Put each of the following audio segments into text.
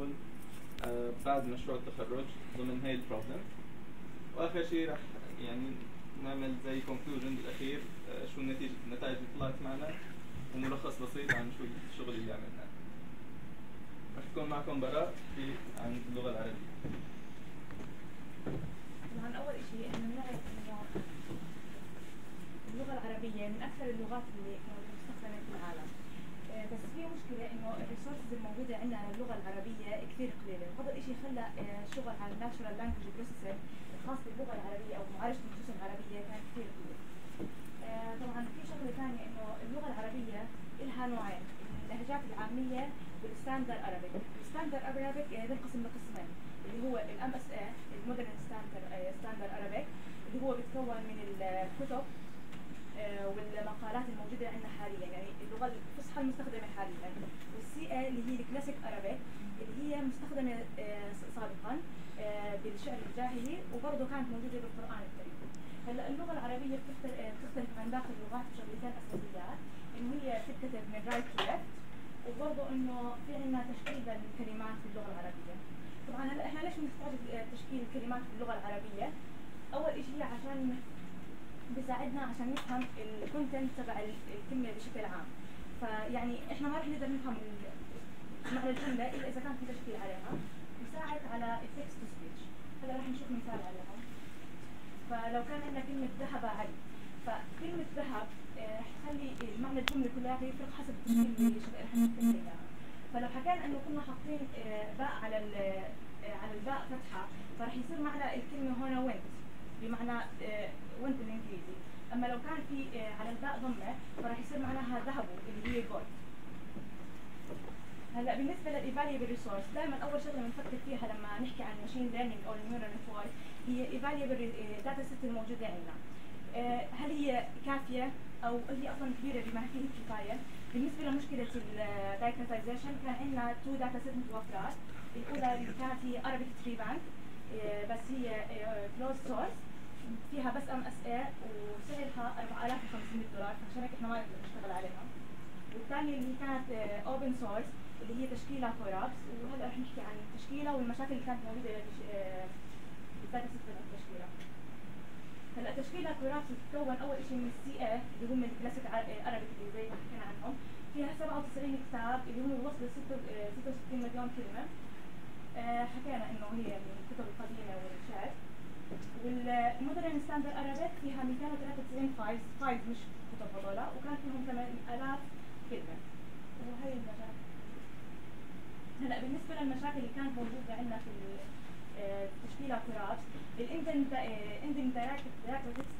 شغل آه، بعد مشروع التخرج ضمن هاي ال problem. وآخر شيء رح يعني نعمل زي conclusion بالأخير آه، شو النتيجه النتائج اللي طلعت معنا وملخص بسيط عن شو الشغل اللي عملناه. رح تكون معكم براء بتحكي عن اللغة العربية. طبعا أول شيء إحنا بنعرف إنه اللغة العربية من أكثر اللغات اللي مستخدمه في العالم. بس في مشكلة إنه ال resources الموجوده عندنا للغة العربية كثير قليلة. وهذا الشيء خلى آه، الشغل على ال natural language processing الخاص باللغة العربية أو معالجة النصوص العربية كان كثير قليل. آه، طبعا في شغلة ثانية إنه اللغة العربية لها نوعين اللهجات العامية وال standard Arabic ال standard Arabic بينقسم لقسمين اللي هو ال MSA ال modern standard standard Arabic اللي هو بيتكون من الكتب آه، والمقالات الموجودة عندنا حاليا. يعني اللغة المستخدمه حاليا وال CA اللي هي ال classic Arabic اللي هي مستخدمة آه، سابقا آه، بالشعر الجاهلي وبرضه كانت موجودة بالقرآن الكريم. هلأ اللغة العربية بتختلف عن باقي اللغات بشغلتين أساسيات. إنه هي بتتكتب من right to left وبرضه إنه في عندنا تشكيل للكلمات باللغة العربية. طبعا هلأ إحنا ليش بنحتاج تشكيل الكلمات باللغة العربية؟ أول شيء عشان بيساعدنا عشان نفهم ال content تبع الكلمة بشكل عام. فيعني إحنا ما رح نقدر نفهم معنى الجملة إلا إذا كان في تشكيل عليها. بيساعد على ال text to speech هلا رح نشوف مثال عليها فلو كان عندنا كلمة ذهب علي فكلمة ذهب رح تخلي معنى الجملة كلها يفرق حسب التشكيل اللي رح نستخدمه اياها فلو حكينا إنه كنا حاطين آه، باء على آه، على الباء فتحة فرح يصير معنى الكلمة هنا went بمعنى آه، بالإنجليزي. أما لو كان في على الباء ضمة فرح يصير معناها ذهبوا اللي هي gold هلأ بالنسبة لل available resource دائما أول شغلة بنفكر فيها لما نحكي عن machine learning أو ال neural network هي available data set الموجودة عندنا. هل هي كافية؟ أو هي أصلا كبيرة بما فيه الكفايه بالنسبة لمشكلة ال diacritization كان عندنا two data set متوفرات. الأولى اللي كانت هي Arabic treebank بس هي close آه، source فيها بس MSA وسعرها 4500 دولار فعشان هيك إحنا ما نقدر نشتغل عليها. والثانية اللي كانت open آه، source اللي هي تشكيلة corpus وهلا رح نحكي عن تشكيلة والمشاكل اللي كانت موجودة بال data set التشكيلة. هلأ تشكيلة corpus بتتكون أول شيء من ال CA اللي هم ال classic Arabic اللي زي ما حكينا عنهم. فيها 97 كتاب اللي هم وصلوا 66 مليون كلمة. آه، حكينا إنه هي من الكتب القديمة والشعر وال modern standard Arabic فيها 293 files files مش كتب هذول وكان فيهم 8000 كلمة. وهي المشاكل. هلا بالنسبة للمشاكل اللي كانت موجودة عندنا في تشكيلة corpus ال ending diacritic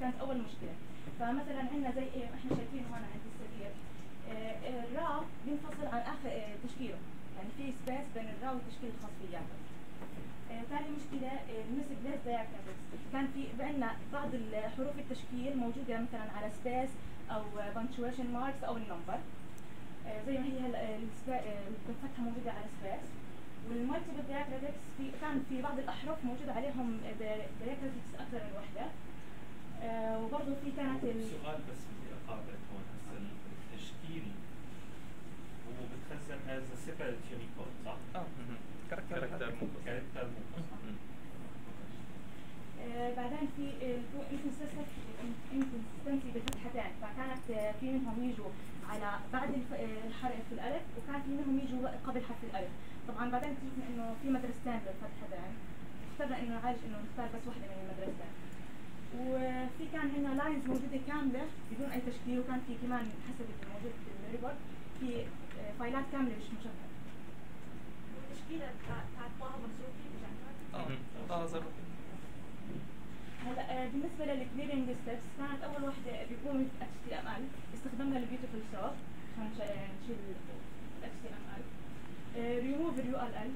كانت أول مشكلة. فمثلا عندنا زي إيه إحنا شايفين هون عند السرير. آه، الرا بينفصل عن اخر آه، تشكيله. يعني في space بين الرا والتشكيل الخاص فيه ثاني مشكلة بالنسبة ل misplaced diacritics كان في عندنا بعض حروف التشكيل موجودة مثلا على space أو punctuation marks أو ال number. آه، زي ما هي هلا الفتحة موجودة على space وال multiple diacritics في كان في بعض الأحرف موجود عليهم diacritics أكثر من وحدة. آه وبرضه في كانت سؤال بس بدي أقاطعك هون. هسه التشكيل هو بتخزن as separate unicode صح؟ آه. character character آه بعدين في ال inconsistency بالفتحتين فكانت في منهم يجوا على بعد الحرف في الألف وكان في منهم يجوا قبل حرف الألف. طبعا بعدين اكتشفنا إنه في مدرستين بالفتحتين اخترنا إنه نعالج إنه نختار بس واحدة من المدرستين. وفي كان عندنا lines موجودة كاملة بدون أي تشكيل وكان في كمان حسب الموجود في ال report في آه، file ات كاملة مش مشفره التشكيله بتاعت طه منصور آه. آه هلا آه، بالنسبة لل cleaning steps كانت أول وحدة بيكون HTML استخدمنا ال Beautiful Soup عشان نشيل الاتش تي ام ال ريموف اليو ال ال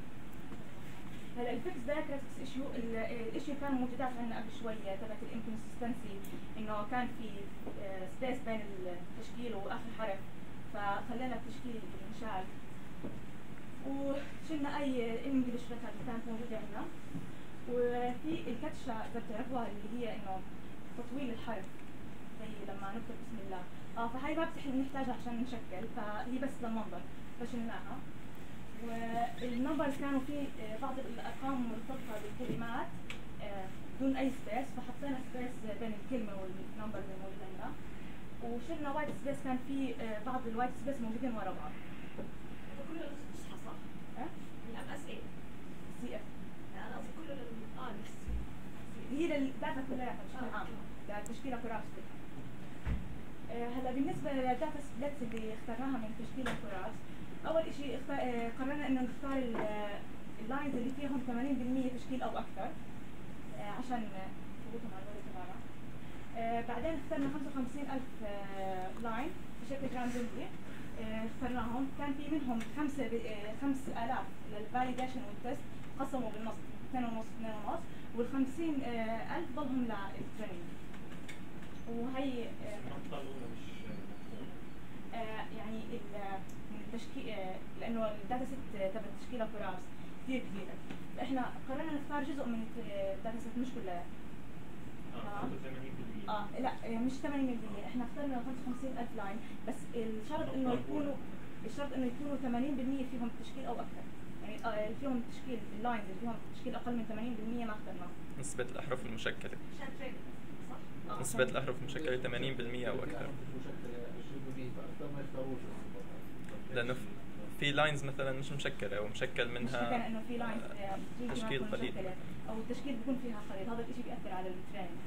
هلا ال fix diacritics issue ال issue كان موجودات عندنا قبل شوية تبعت ال inconsistency إنه كان في space آه، بين التشكيل وآخر حرف فخلينا التشكيل ينشال. وشلنا أي English record كانت موجودة عندنا. وفي الكشيدة اذا بتعرفوها اللي هي إنه تطويل الحرف زي لما نكتب بسم الله. آه فهي ما بتحتاج نحتاجها عشان نشكل فهي بس للمنظر فشلناها وال name ال numbers كانوا في آه، بعض الأرقام مرتبطة بالكلمات آه، بدون أي space فحطينا space بين الكلمة وال numbers الموجوده هنا. وشلنا white space كان في آه، بعض ال white space موجودين ورا بعض. هي لل data كلها بشكل عام للتشكيلة corpus آه، هلا بالنسبة لل data splits اللي اخترناها من تشكيلة corpus أول شيء آه، قررنا إنه نختار ال lines اللي فيهم 80% تشكيل أو أكثر آه، عشان ثبوتهم على الورق تبعنا. بعدين اخترنا 55000 line بشكل randomly اخترناهم. كان في منهم 5000 لل validation وال test قسموا بالنص 2.5 2.5 وال50 آه، ألف ضلهم لل training وهي آه، آه، يعني التشكيل لأنه ال data set تبع تشكيل corpus كثير كبيرة. فاحنا قررنا نختار جزء من ال data set مش كلها. آه, آه. لا يعني مش 80% إحنا اخترنا 55000 line بس الشرط إنه يكونوا الشرط إنه يكونوا 80% فيهم تشكيل أو أكثر. يعني آه، فيهم تشكيل ال lines اللي فيهم تشكيل أقل من 80% ما اخترناه نسبة الأحرف المشكلة؟ آه، نسبة الأحرف المشكلة 80% أو أكثر. لأنه في lines مثلا مش مشكلة أو مشكل منها انه في lines آه، تشكيل قليل. مشكلة أو التشكيل بيكون فيها خليط هذا الشيء بيأثر على ال training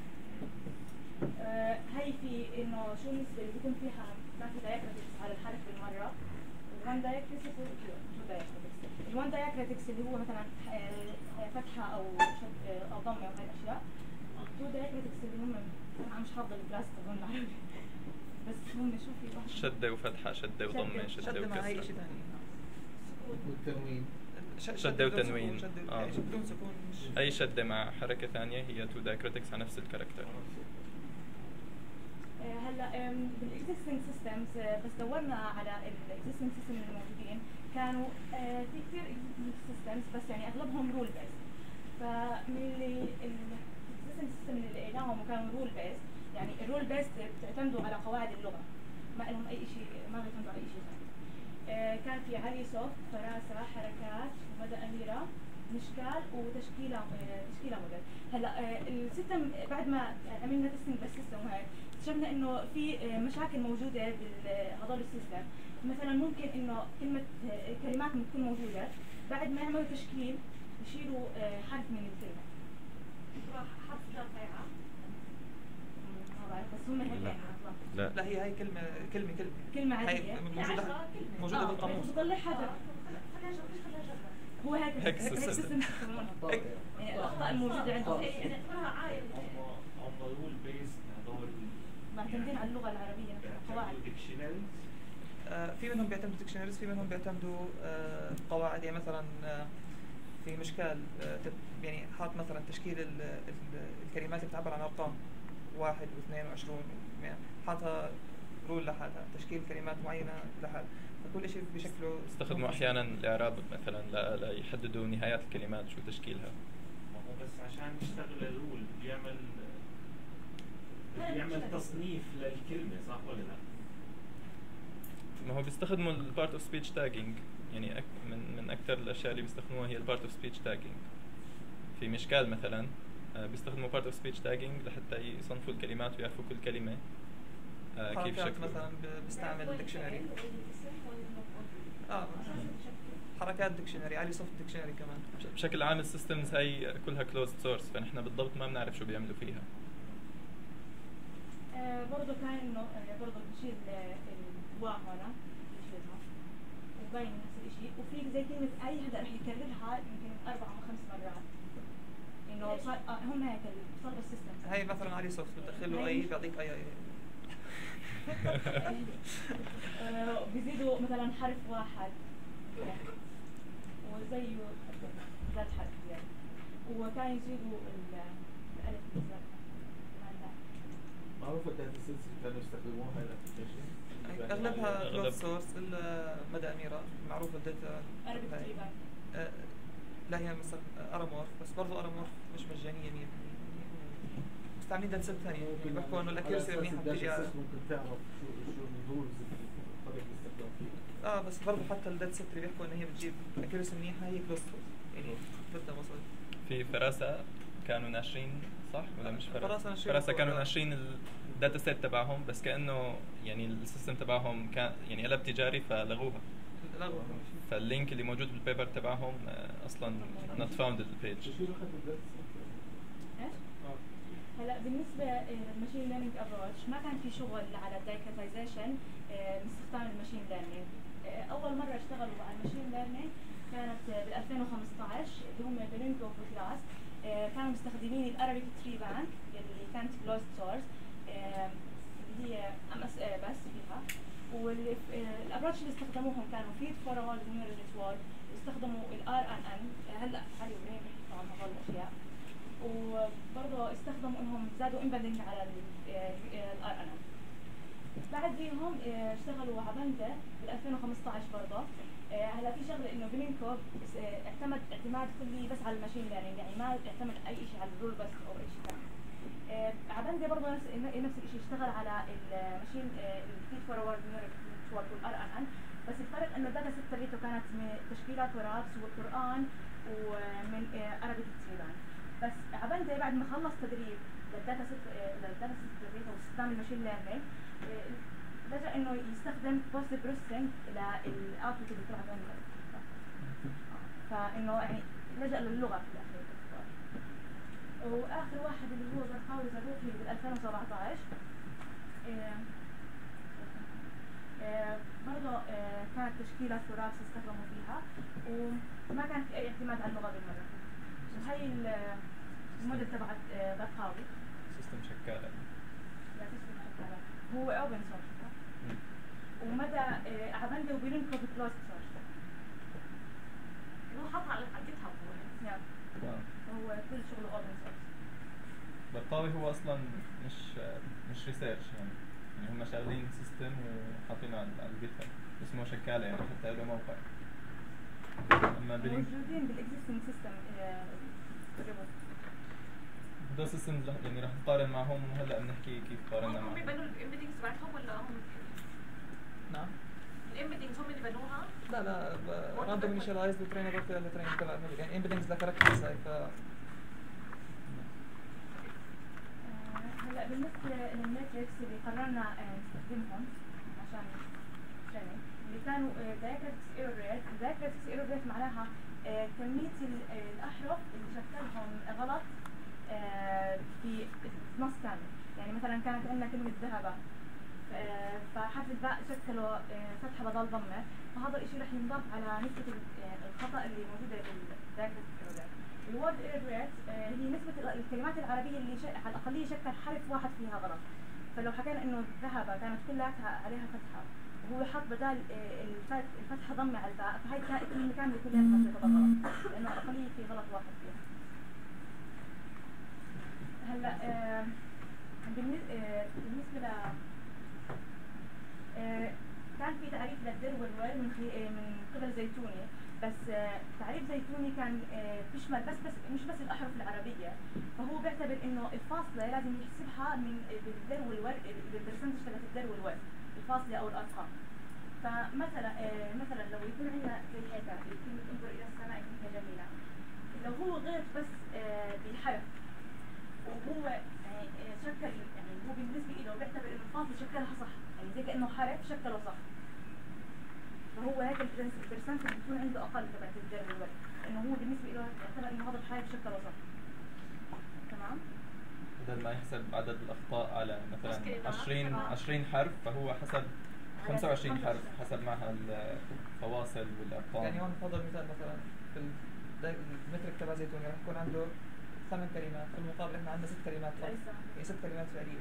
آه، هي في إنه شو النسبة اللي بيكون فيها ما في diacritics على الحرف بالمرة؟ one diacritics شو diacritics ال one diacritics اللي هو مثلا آه، فتحة أو شد آه، أو ضمة وهي الأشياء two diacritics اللي هم أنا مش حافظة ال class تبعون العربي. بس هم شو في واحد. شدة وفتحة شدة وضمة شدة. شدة شد مع أي شيء وكسرة ثاني والتنوين. ش- شدة بدون وتنوين. آه. مش أي شدة مع حركة ثانية هي two diacritics على نفس ال character. آه، هلا بال existing systems بس دورنا على ال existing system الموجودين كانوا آه، في كثير systems بس يعني أغلبهم rule based فمن اللي ال existing system اللي لقيناهم وكانوا rule based يعني ال rule based بتعتمدوا على قواعد اللغة. ما لهم أي شيء ما بيعتمدوا على اي شيء ثاني. آه، كان في علي سوفت فراسة حركات ومدى أميرة مشكال وتشكيلة آه، تشكيلة موديل هلأ ال system بعد ما عملنا testing بال system وهيك اكتشفنا إنه في مشاكل موجودة بهذول ال system. مثلا ممكن إنه كلمة آه، كلمات تكون موجودة. بعد ما يعملوا تشكيل يشيلوا آه، حرف من الكلمة. حرف جر ضيعة ما بعرف بس هم هيك لا. يعني. لا. لا هي هي كلمة كلمة كلمة. كلمة هي عادية. موجودة عشرة كلمة. موجودة آه، بالقاموس بس بضل حدا آه، هو هيك. هيك هيك system. يعني الأخطاء الموجودة يعني اعتبرها هم هم rule based هذول معتمدين على اللغة العربية. قواعد. dictionaries آه، في منهم بيعتمدوا dictionaries في منهم بيعتمدوا آه، قواعد يعني مثلا آه، في مشكال آه، يعني حاط مثلا تشكيل ال- ال- الكلمات اللي بتعبر عن أرقام واحد واثنين وعشرون يعني حاطها rule لحالها تشكيل كلمات معينة لحالها فكل شيء بشكله استخدموا أحيانا الإعراب مثلا ليحددوا نهايات الكلمات شو تشكيلها ما هو بس عشان يشتغل ال rule بيعمل بيعمل. تصنيف للكلمة صح ولا لا؟ ما هو بيستخدموا ال part of speech tagging يعني أك من من أكثر الأشياء اللي بيستخدموها هي ال part of speech tagging في مشكال مثلا آه، بيستخدموا part of speech tagging لحتى يصنفوا الكلمات ويعرفوا كل كلمة. آه، كيف حركات شكله. مثلا ب- بستعمل dictionary آه حركات dictionary علي سوفت ديكشنري كمان. بش- بشكل عام ال systems هي كلها closed source فنحن بالضبط ما بنعرف شو بيعملوا فيها. برضه كان انه برضه بنشيل آه، بنشيلها وبين نفس الشيء وفي زي كلمة أي هذا رح يكررها يمكن أربع أو خمس مرات. إنه صار آه هم هيك صار ال system هاي مثلا علي سوفت بتدخل له أي بيعطيك اي اي آه، بيزيدوا مثلا حرف واحد. وزيه زاد حرف يعني. وكان يزيدوا ال- الألف بالذات. معروفة sets اللي كانوا يستخدموها ال application أغلبها أغلب- closed source الا مداميرا معروفة ال data آه، لا هي مثلا أرامورف بس برضه أرامورف مش مجانية 100% مستعملين data set ثانية يعني بيحكوا إنه ال accuracy منيحه بتيجي على ممكن تعرف شو شو الاستخدام فيها. آه بس برضه حتى ال data set اللي بيحكوا إن هي بتجيب accuracy منيحه هي closed يعني بدها وصل في فراسة كانوا ناشرين صح؟ ولا مش فراسة؟ فراسة ناشرين. كانوا. ناشرين ال data set تبعهم بس كأنه يعني ال system تبعهم كان يعني قلب تجاري فلغوها. لغوا فال link اللي موجود بال paper تبعهم آه، أصلا not found ال page؟ هلا بالنسبة لل machine learning approach ما كان في شغل على ال diacritization باستخدام ال machine learning أول مرة اشتغلوا على ال machine learning كانت بال 2015 اللي هم بلينكوف وجلاس كانوا مستخدمين ال Arabic Treebank اللي كانت closed source اللي هي MSA بس فيها وال approach اللي استخدموهم كانوا feed forward neural network استخدموا ال RNN هلأ علي إبراهيم رح يحكوا عن هذول الأشياء. وبرضه استخدموا إنهم زادوا embedding على ال RNN بعديهم آه، اشتغلوا عبندة بال 2015 برضه. آه، هلا في شغلة إنه بلينكوف بس، آه، اعتمد اعتماد كلي بس على ال machine learning يعني ما اعتمد أي شيء على ال rule based أو اي شيء ثاني. آه، عبندة برضه نفس نفس الشيء اشتغل على ال machine ال feed forward network وال RNN. بس الفرق إنه ال data set تبعته كانت من تشكيلة corpus والقران ومن Arabic Treebank بس عبندة بعد ما خلص تدريب لل data set لل data set تدريبه واستخدام ال machine learning آه، لجأ إنه يستخدم post processing لل output اللي طلعت عنده فإنه يعني لجأ للغة في الأخير. وآخر واحد اللي هو برقاوي زروقي بال 2017 آه، آه، برضه آه، كانت تشكيلة corpus استخدموا فيها وما كان في أي اعتماد على اللغة بالمرة. وهي ال- الموديل تبعت آه، برقاوي system شكالة. لا تسمع شكالة. هو open source ومدى آه، source هو حط على على ال GitHub هو. يعني. نعم. هو كل شغله open source برقاوي هو أصلا مش مش research يعني. يعني هم شغالين system وحاطينه على ال GitHub اسمه شكالة يعني حتى له موقع أما بلينكوف موجودين بال existing system هذا system يعني رح نقارن معهم. وهلا بنحكي كيف قارنا هم معهم. بيبنوا ال embeddings تبعتهم ولا هم نعم. ال embeddings هم اللي بنوها لا لا random initialized رحت لل trainer تبع يعني embeddings ل characters هاي ف هلا بالنسبة لل metrics اللي قررنا آه، نستخدمهم عشان اللي كانوا diacritics error rate ال diacritics error rate معناها آه، كمية ال- آه، الأحرف اللي شكلهم غلط في نص كامل. يعني مثلا كانت عندنا كلمة ذهب. آه، فحرف الباء شكله آه، فتحة بدل ضمة. فهذا الشيء رح ينضاف على نسبة يعني الخطأ اللي موجودة بالدايكريتكس ايرور ريت ال word error rate هي نسبة ال- الكلمات العربية اللي. على الأقل شكل حرف واحد فيها غلط. فلو حكينا إنه ذهب كانت كلها عليها فتحة. وهو حط بدال آه، الفت- الفتحة ضمة على الباء فهي كا- الكلمة كاملة كلها تعتبر غلط لأنه الأقلية في غلط واحد فيها. هلأ آه، آه، بالنسبة ل آه، كان في تعريف للدر والور من آه، من قبل زيتوني. بس آه، تعريف زيتوني كان آه، بيشمل بس بس مش بس الأحرف العربية. فهو بيعتبر إنه الفاصلة لازم يحسبها من آه، بالدر والور بال percentage تبعت ال DER وال WER الفاصلة أو الأرقام. فمثلا آه، مثلا لو يكون عندنا زي هيك كلمه انظر إلى السماء كلمه جميلة. لو هو غلط بس آه، بحرف وهو آه، شكل يعني هو بالنسبة له بيعتبر إنه الفاصل شكلها صح يعني زي كانه حرف شكله صح فهو هيك ال percent بيكون عنده أقل تبعت ال DER وال WER لأنه هو بالنسبة له يعتبر إنه هذا الحرف شكله صح تمام بدل ما يحسب عدد الأخطاء على مثلا مشكلة معك. 20 آه. 20 حرف فهو حسب على 25 حرف 25. حسب معها الفواصل والأرقام يعني هون بفضل مثال مثلا في ال metric تبع زيتوني رح يكون عنده ثمان كلمات في المقابل إحنا عندنا ست كلمات فقط ليس. يعني ست كلمات فعلية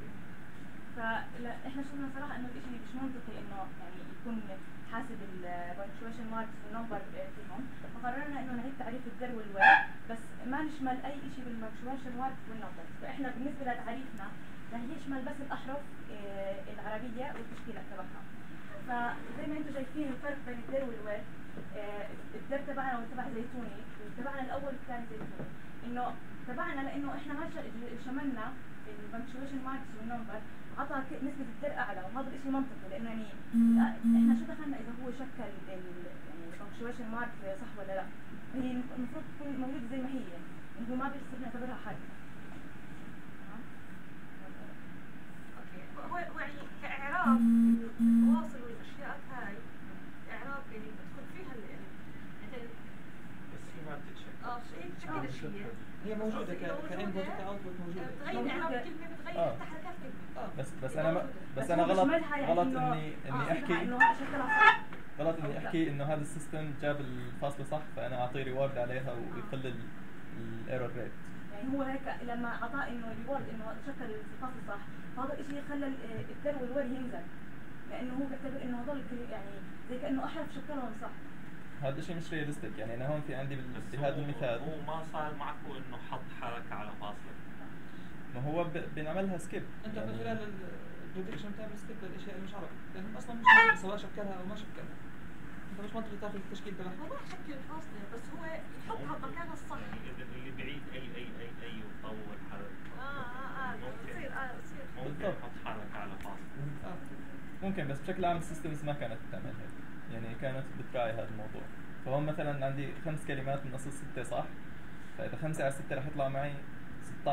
فلا إحنا شفنا صراحة إنه الشيء مش منطقي إنه يعني يكون حاسب ال punctuation marks وال number فيهم. فقررنا إنه نعيد تعريف ال DER وال WER بس ما نشمل أي شيء بال punctuation marks وال number فإحنا بالنسبة لتعريفنا رح يشمل بس الأحرف آه، العربية والتشكيلات تبعها. فزي ما أنتم شايفين الفرق بين ال DER وال WER آه، ال DER تبعنا وتبع زيتوني تبعنا الأول والثاني زيتوني. إنه تبعنا لأنه إحنا ما شملنا ال punctuation marks وال number عطى نسبة ال DER أعلى وهذا الشيء منطقي لأنه يعني لا، إحنا شو دخلنا إذا هو شكل يعني punctuation mark صح ولا لا؟ هي المفروض تكون موجودة زي ما هي يعني هو ما بيصير نعتبرها؟ okay. هو هو يعني كإعراب الفواصل والاشياء هاي إعراب يعني بدخل فيها ال- يعني مثل بس هي ما بتتشكل. آه شيء آه. بشكل اشياء هي موجودة. كانبوت وكاوتبوت موجودة. بتغير إعراب الكلمة بتغير آه. حتى حركات الكلمة آه بس بس أنا. بس بس أنا غلط يعني غلط اني آه، اني قصدها احكي غلط إني. أحكي إنه هذا ال system جاب الفاصلة صح فأنا أعطيه reward عليها ويقلل ال error rate يعني هو هيك لما أعطاه إنه reward إنه شكل الفصل صح فهذا الشيء خلى ال- ال DER وال WER ينزل. لأنه هو بيعتبر إنه هذول يعني زي كأنه أحرف شكلهم صح. هذا الشيء مش realistic يعني أنا هون في عندي بهذا المثال. هو ما صار معكم إنه حط حركة على فاصلة. ما هو ب- بنعملها skip أنت من خلال ال prediction بتعمل skip للاشياء اللي مش عربي. لأنهم أصلا مش عربي سواء شكلها أو ما شكلها. أنت مش منطقي تاخذ التشكيل هو تبعها ما شكل الفاصلة بس هو يحطها بمكانها الصح. يعني اللي بعيد اي اي اي أي وطول حركة. آه آه آه بتصير آه بتصير. ممكن بالضبط. يحط حركة على فاصلة. آه. ممكن بس بشكل عام ال systems ما كانت بتعمل هيك يعني كانت بتراعي هذا الموضوع. فهون مثلا عندي خمس كلمات من أصل ستة صح؟ فإذا خمسة على ستة رح يطلع معي 16.6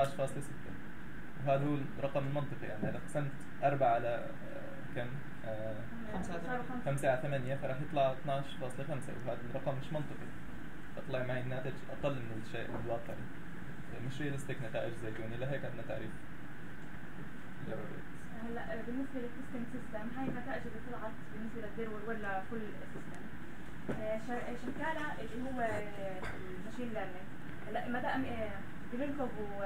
وهذا هو الرقم المنطقي. يعني إذا قسمت أربعة على آه، كم؟ آه، خمسة على صاروا خمسة. خمسة على ثمانية فرح يطلع 12.5 وهذا الرقم مش منطقي. فطلع معي الناتج أقل من الشيء الواقعي. مش realistic نتائج زيتوني لهيك عندنا تعريف. هلا بالنسبة لل system system هاي النتائج اللي طلعت بالنسبة لل DER ولا كل system شكالة اللي هو آه، ال machine learning هلا آه، develop و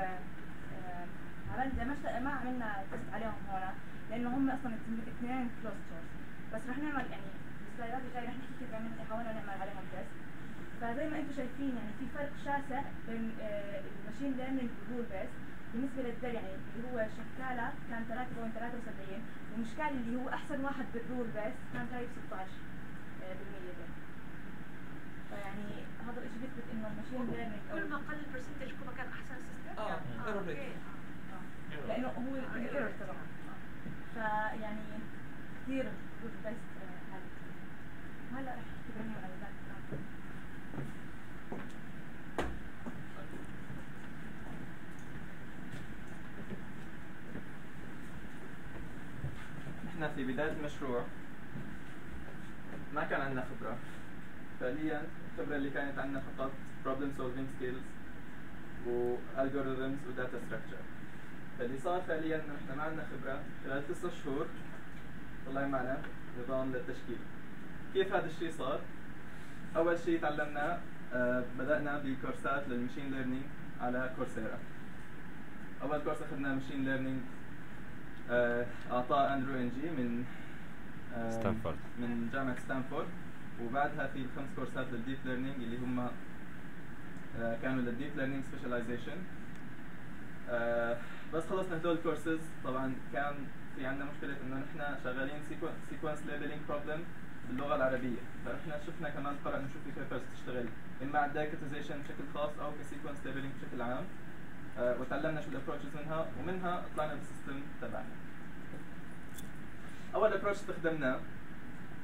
آه، عملنا ما عملنا test عليهم هون لأنه هم أصلا اثنين closed source بس رح نعمل يعني بالسلايدات الجاية رح نحكي كيف عملنا حاولنا نعمل عليهم test فزي ما أنتم شايفين يعني في فرق شاسع بين آه، ال machine learning وال rule based بالنسبة لل DER يعني اللي هو شكاله كان 3.73 ومشكال اللي هو أحسن واحد بال rule based كان جايب 16 آه، بالمية ده فيعني هذا الشيء بيثبت إنه ال machine learning كل ما قل ال percentage كل ما كان أحسن ال system آه، rate. okay. آه. لأنه هو ال error تبعه. فيعني كثير rule based عالي هلا رح احكي بيني على ذاك. إحنا في بداية المشروع ما كان عندنا خبرة. فعليا الخبرة اللي كانت عندنا فقط problem solving skills و algorithms و data structure. فاللي صار فعليا إنه إحنا ما عندنا خبرة. خلال تسع شهور طلع معنا نظام للتشكيل. كيف هذا الشيء صار؟ أول شيء تعلمنا آه، بدأنا بكورسات للمشين ليرنينج على كورسيرا. أول course أخذنا machine learning آه، أعطاه Andrew Ng من آه، ستانفورد. من جامعة ستانفورد. وبعدها في خمس كورسات لل deep learning اللي هم كانوا لل deep learning specialization بس خلصنا هدول الكورسز طبعا كان في عندنا مشكلة إنه نحن شغالين sequence labeling problem باللغة العربية. فرحنا شفنا كمان قرأنا نشوف في papers تشتغل. اما على ال diacritization بشكل خاص أو ك sequence labeling بشكل عام. آه، وتعلمنا شو ال approaches منها ومنها طلعنا بال system تبعنا. أول approach استخدمناه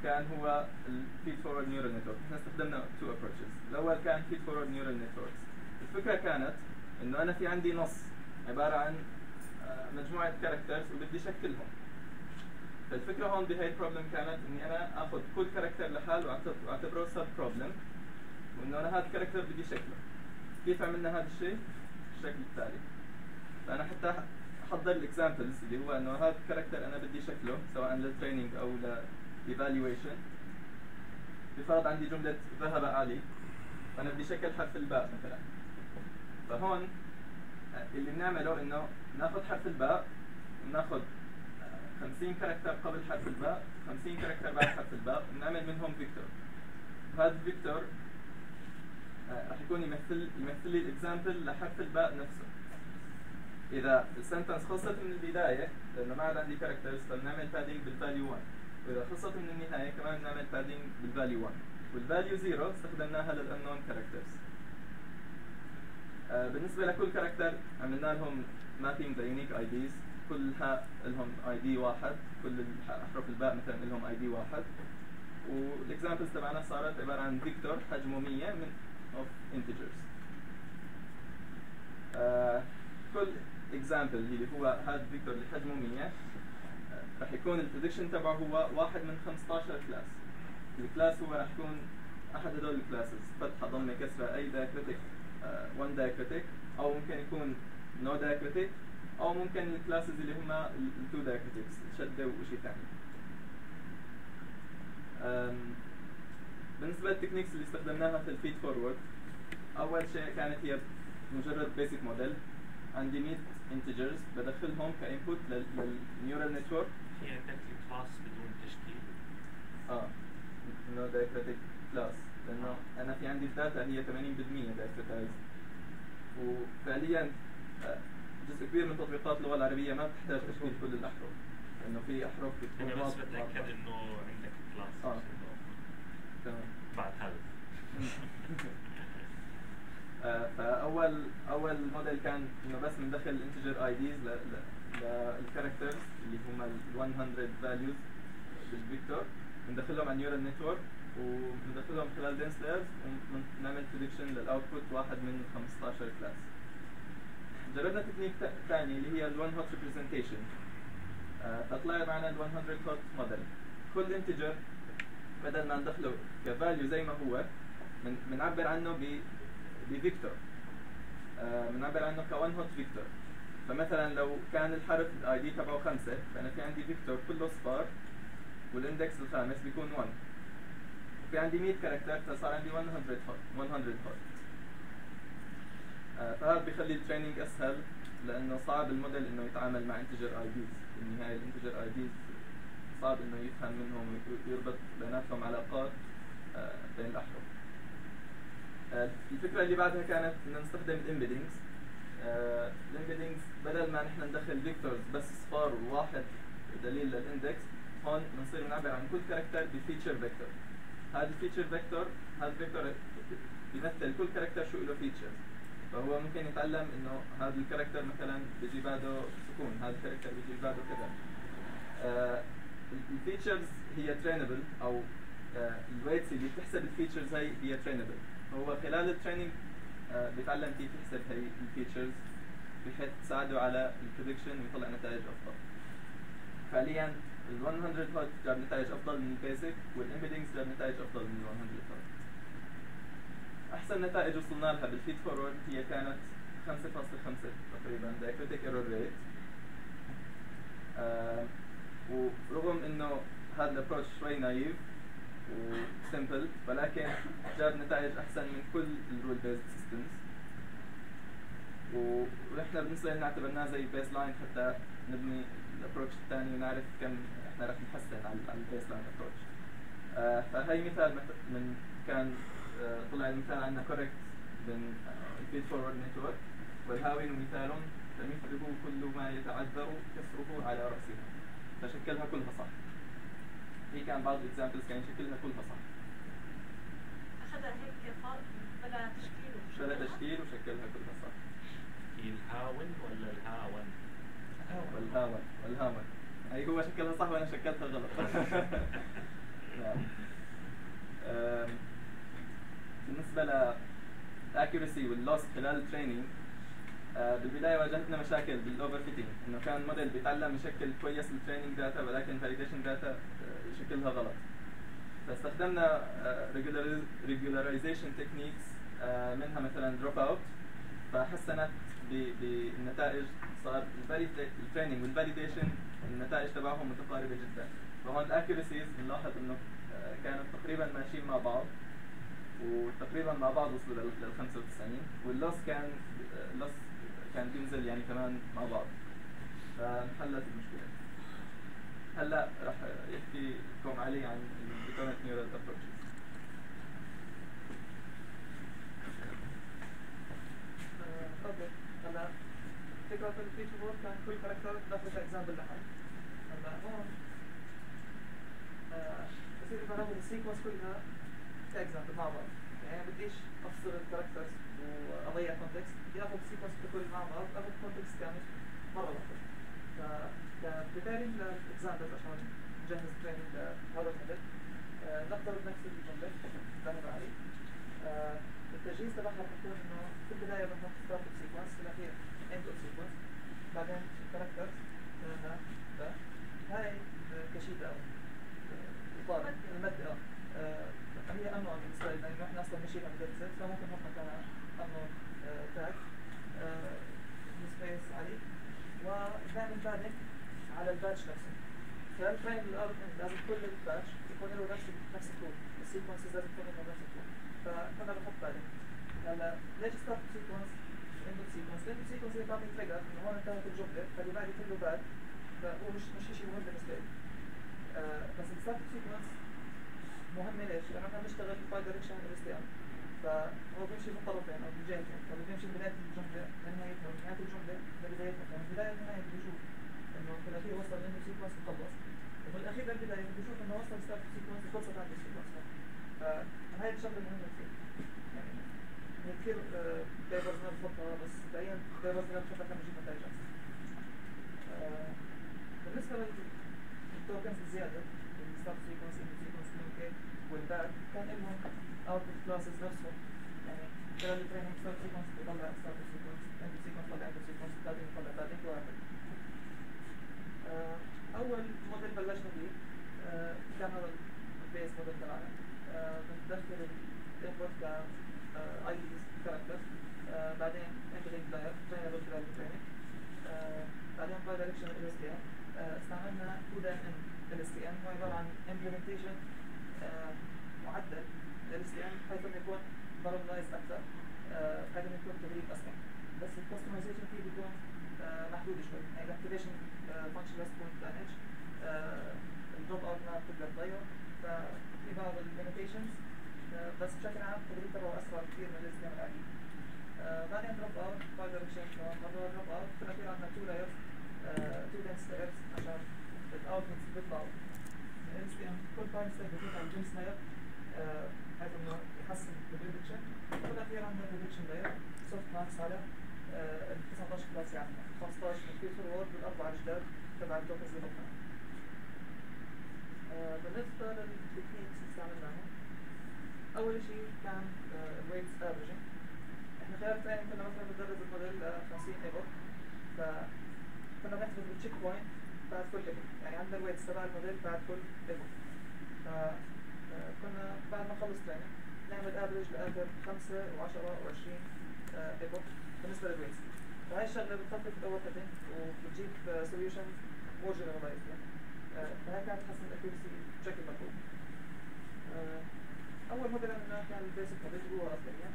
كان هو ال feed forward neural network إحنا استخدمنا two approaches الأول كان feed forward neural networks الفكرة كانت إنه أنا في عندي نص عبارة عن مجموعة characters وبدي شكلهم فالفكرة هون بهي ال problem كانت إني أنا آخذ كل character لحاله وأعتبره sub problem وإنه أنا هذا ال character بدي شكله كيف عملنا هذا الشيء؟ بالشكل التالي. فأنا حتى أحضر ال examples اللي هو إنه هذا ال character أنا بدي شكله سواء لل training أو لل evaluation بفرض عندي جملة ذهب علي فأنا بدي شكل حرف الباء مثلا. فهون آه، اللي بنعمله إنه ناخذ حرف الباء وناخذ آه، 50 character قبل حرف الباء 50 character بعد حرف الباء ونعمل منهم vector. هذا ال vector آه، راح يكون يمثل يمثل لي ال example لحرف الباء نفسه. إذا ال sentence خلصت من البداية لأنه ما عاد عندي characters فبنعمل padding بال value 1 وإذا خلصت من النهاية كمان بنعمل padding بال value 1 وال value 0 استخدمناها لل unknown characters بالنسبة لكل character عملنا لهم mapping to unique IDs كل هاء لهم ID واحد. كل احرف الباء مثلا لهم ID واحد. وال examples تبعنا صارت عبارة عن vector حجمه 100 من of integers آه كل example اللي هو هذا vector اللي حجمه 100 آه، رح يكون ال prediction تبعه هو واحد من 15 class ال class هو رح يكون أحد هدول ال classes فتحة ضمة كسرة اي diacritic 1 diacritic أو ممكن يكون no diacritic أو ممكن ال classes اللي هم ال two diacritics شدة وشيء ثاني بالنسبة لل techniques اللي استخدمناها في ال feed forward أول شيء كانت هي مجرد basic model عندي 100 integers بدخلهم ك input لل neural network في عندك class بدون تشكيل. آه no diacritic class لأنه أنا في عندي ال data هي 80% diacritized وفعليا جزء كبير من تطبيقات اللغة العربية ما بتحتاج تشكيل كل الأحرف لأنه في أحرف بتكون أنا بس واضحة- بتاكد. إنه عندك class آه. تمام بعد هذا آه، فأول أول موديل كان إنه بس بندخل ال integer IDs لل characters اللي هم ال 100 values بال vector بندخلهم على ال neural network وبندخلهم خلال dense layers ونعمل prediction لل output واحد من 15 class جربنا تكنيك ثاني اللي هي ال 1 hot representation فطلع معنا ال 100 hot model كل integer بدل ما ندخله ك value زي ما هو بنعبر عنه ب ب vector. آه، بنعبر عنه ك 1 hot vector فمثلا لو كان الحرف ال ID تبعه خمسة فأنا في عندي vector كله صفار وال index الخامس بيكون 1 وفي عندي 100 character فصار عندي 100 hot 100 hot آه، فهذا بيخلي ال training أسهل لأنه صعب الموديل إنه يتعامل مع integer IDs بالنهايه ال integer IDs صعب إنه يفهم منهم ويربط بيناتهم علاقات آه، بين الأحرف. آه، الفكرة اللي بعدها كانت ان نستخدم ال embeddings ال embeddings بدل ما نحن ندخل vectors بس صفار وواحد دليل لل index هون بنصير نعبر عن كل character ب feature vector هذا ال feature vector هذا ال vector بيمثل كل character شو له features فهو ممكن يتعلم إنه هذا ال character مثلا بيجي بعده سكون هذا ال character بيجي بعده كذا. آه، ال features هي trainable أو ال weights اللي بتحسب ال features هي هي trainable هو خلال ال training آه، بيتعلم كيف يحسب هي ال features بحيث تساعده على ال prediction ويطلع نتائج أفضل. فعليا ال 100 hot جاب نتائج أفضل من ال basic وال embeddings جاب نتائج أفضل من ال 100 hot أحسن نتائج وصلنا لها بال feed forward هي كانت 5.5 تقريبا. Error rate. آه، ورغم إنه هذا ال approach شوي naive و simple ولكن جاب نتائج أحسن من كل ال rule based systems ونحن بالنسبة لنا اعتبرناه زي baseline حتى نبني ال approach الثاني ونعرف كم إحنا رح نحسن على ال baseline approach فهي مثال من كان طلع المثال عندنا correct من ال feed forward network والهاوين مثال فمثله كل ما يتعذر كسره على رأسها فشكلها كلها صح. في كان بعض ال examples كان شكلها كلها صح. أخذها هيك بلا تشكيل بلا تشكيل وشكلها كلها صح. هي الهاون ولا الهاون؟ والهاون والهاون. أي هو شكلها صح وأنا شكلتها غلط. نعم. بالنسبة ل accuracy وال loss خلال ال training آه، بالبداية واجهتنا مشاكل بال overfitting إنه كان الموديل بيتعلم يشكل كويس ال training data ولكن validation data يشكلها غلط. فاستخدمنا regularization techniques منها مثلا dropout فحسنت بالنتائج صار ال training وال validation النتائج تبعهم متقاربة جدا. فهون ال accuracies بنلاحظ إنه آه، كانت تقريبا ماشيين مع بعض. وتقريبا مع بعض وصلوا لل لل 95 وال loss كان ال loss كان بينزل يعني كمان مع بعض. فانحلت المشكلة. هلا راح يحكي لكم علي عن ال recurrent neural approaches هلا فكرة ال feature كان كل character داخل example لحال هلا هون. آه، بصير بدنا ناخذ ال sequence كلها. ك example مع بعض يعني أنا بديش افصل ال characters وأضيع context بدي آخذ ال sequence ككل مع بعض آخذ context كامل مرة واحدة فك preparing لل examples عشان نجهز training لهذا الموديل. آه، نفترض نفس الجملة ذهب علي. آه، التجهيز تبعها بكون انه في البداية بنحط start of sequence في الاخير end of sequence بعدين ال characters هنا ده هاي كشيدة أو اطار المد آه آه، هي انون بالنسبة لنا لأنه إحنا أصلا ماشيين على data فممكن نحط مكانها unknown tag space عليه ونعمل padding على ال batch نفسه. فال framework لازم كل ال batch يكون له نفس نفس الطول ال sequences لازم تكون له نفس الطول فكنا بنحط padding هلا ليش start sequence end of sequence لأنه ال sequence اللي بتعطي trigger انه هون انتهت الجملة. فاللي بعد كله pad فهو مش مش شيء مهم بالنسبة لي. آه بس ال start sequence مهمة ليش؟ لأنه إحنا بنشتغل في bidirectional LSTM فهو بيمشي في الطرفين فبيمشي من بداية الجملة لنهايتها تبع الموديل بعد كل epoch فكنا بعد ما نخلص training نعمل average لاخر 5 و10 و20 epoch بالنسبة لل weights فهي الشغله بتخفف ال overfitting وبتجيب solution more generalized يعني. آه، فهي كانت تحسن ال accuracy بشكل ملحوظ آه، أول موديل عملناه كان ال basic model هو اصليا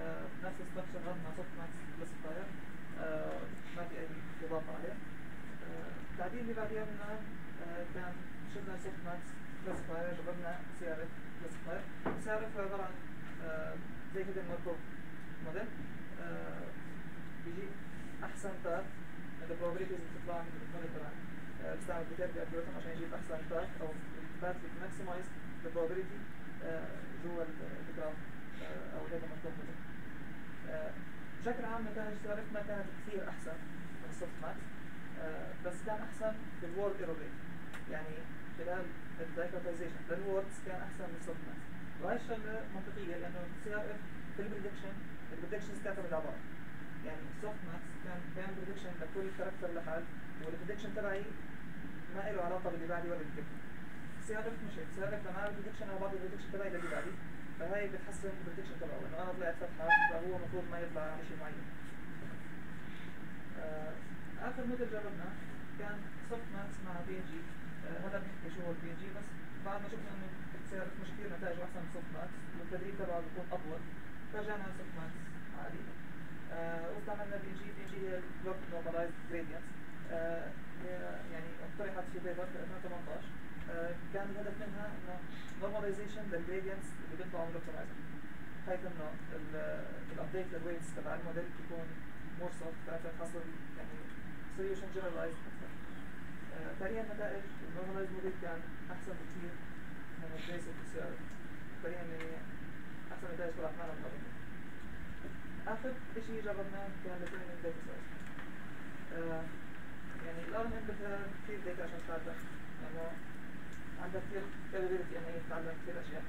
آه، نفس ال structure RNN مع softmax classifier ما في أي اضافه عليه. آه، التعديل اللي بعديه عملناه آه، كان سوفت ماكس كلاسيفاير جربنا سي ار اف كلاسيفاير سي ار اف عباره عن آه، زي hidden Markov model. آه، بيجيب أحسن path من ال probabilities اللي بتطلع من آه، بستعمل Viterbi algorithm عشان يجيب أحسن path أو ال path اللي maximize ال probability جوا ال graph أو اللي مطلوب آه، بشكل عام نتائج CRF ما كانت كثير أحسن من ال softmax. آه، بس كان أحسن في ال word error rate يعني خلال ال diacritization لل words كان أحسن من ال softmax وهي الشغله منطقية لأنه ال CRF في ال prediction ال predictions تعتمد على بعض يعني ال softmax كان بيعمل prediction لكل character لحال وال prediction تبعي ما له علاقة باللي بعدي ولا قبلي ال CRF مش هيك ال CRF لما اعمل prediction على بعض ال prediction تبعي للي بعدي. فهي بتحسن ال prediction تبعه. انه أنا طلعت فتحة فهو المفروض ما يطلع شيء معين. آه، آخر موديل جربناه كان softmax مع BNG هذا بنحكي شو هو ال BNG بس بعد ما شفنا إنه CRF مش كثير نتائجه أحسن من softmax والتدريب تبعه بيكون أطول. فرجعنا على softmax عادي آه، واستعملنا BNG BNG هي block normalized gradients يعني اقترحت في paper في 2018 آه، كان الهدف منها إنه normalization لل gradients اللي بيطلعوا من ال optimizer بحيث إنه ال update لل weights تبع الموديل يكون more soft فتحصل يعني solution generalized أكثر. فعليا نتائج ال normalized model كان أحسن بكثير من ال basic CRF. فعليا يعني أحسن نتائج طلعت من قبل. آخر شيء جربناه كان ال training data size يعني ال RNN بدها كثير data عشان تتعلم. لأنه عندها كثير capability انها هي تتعلم كثير أشياء.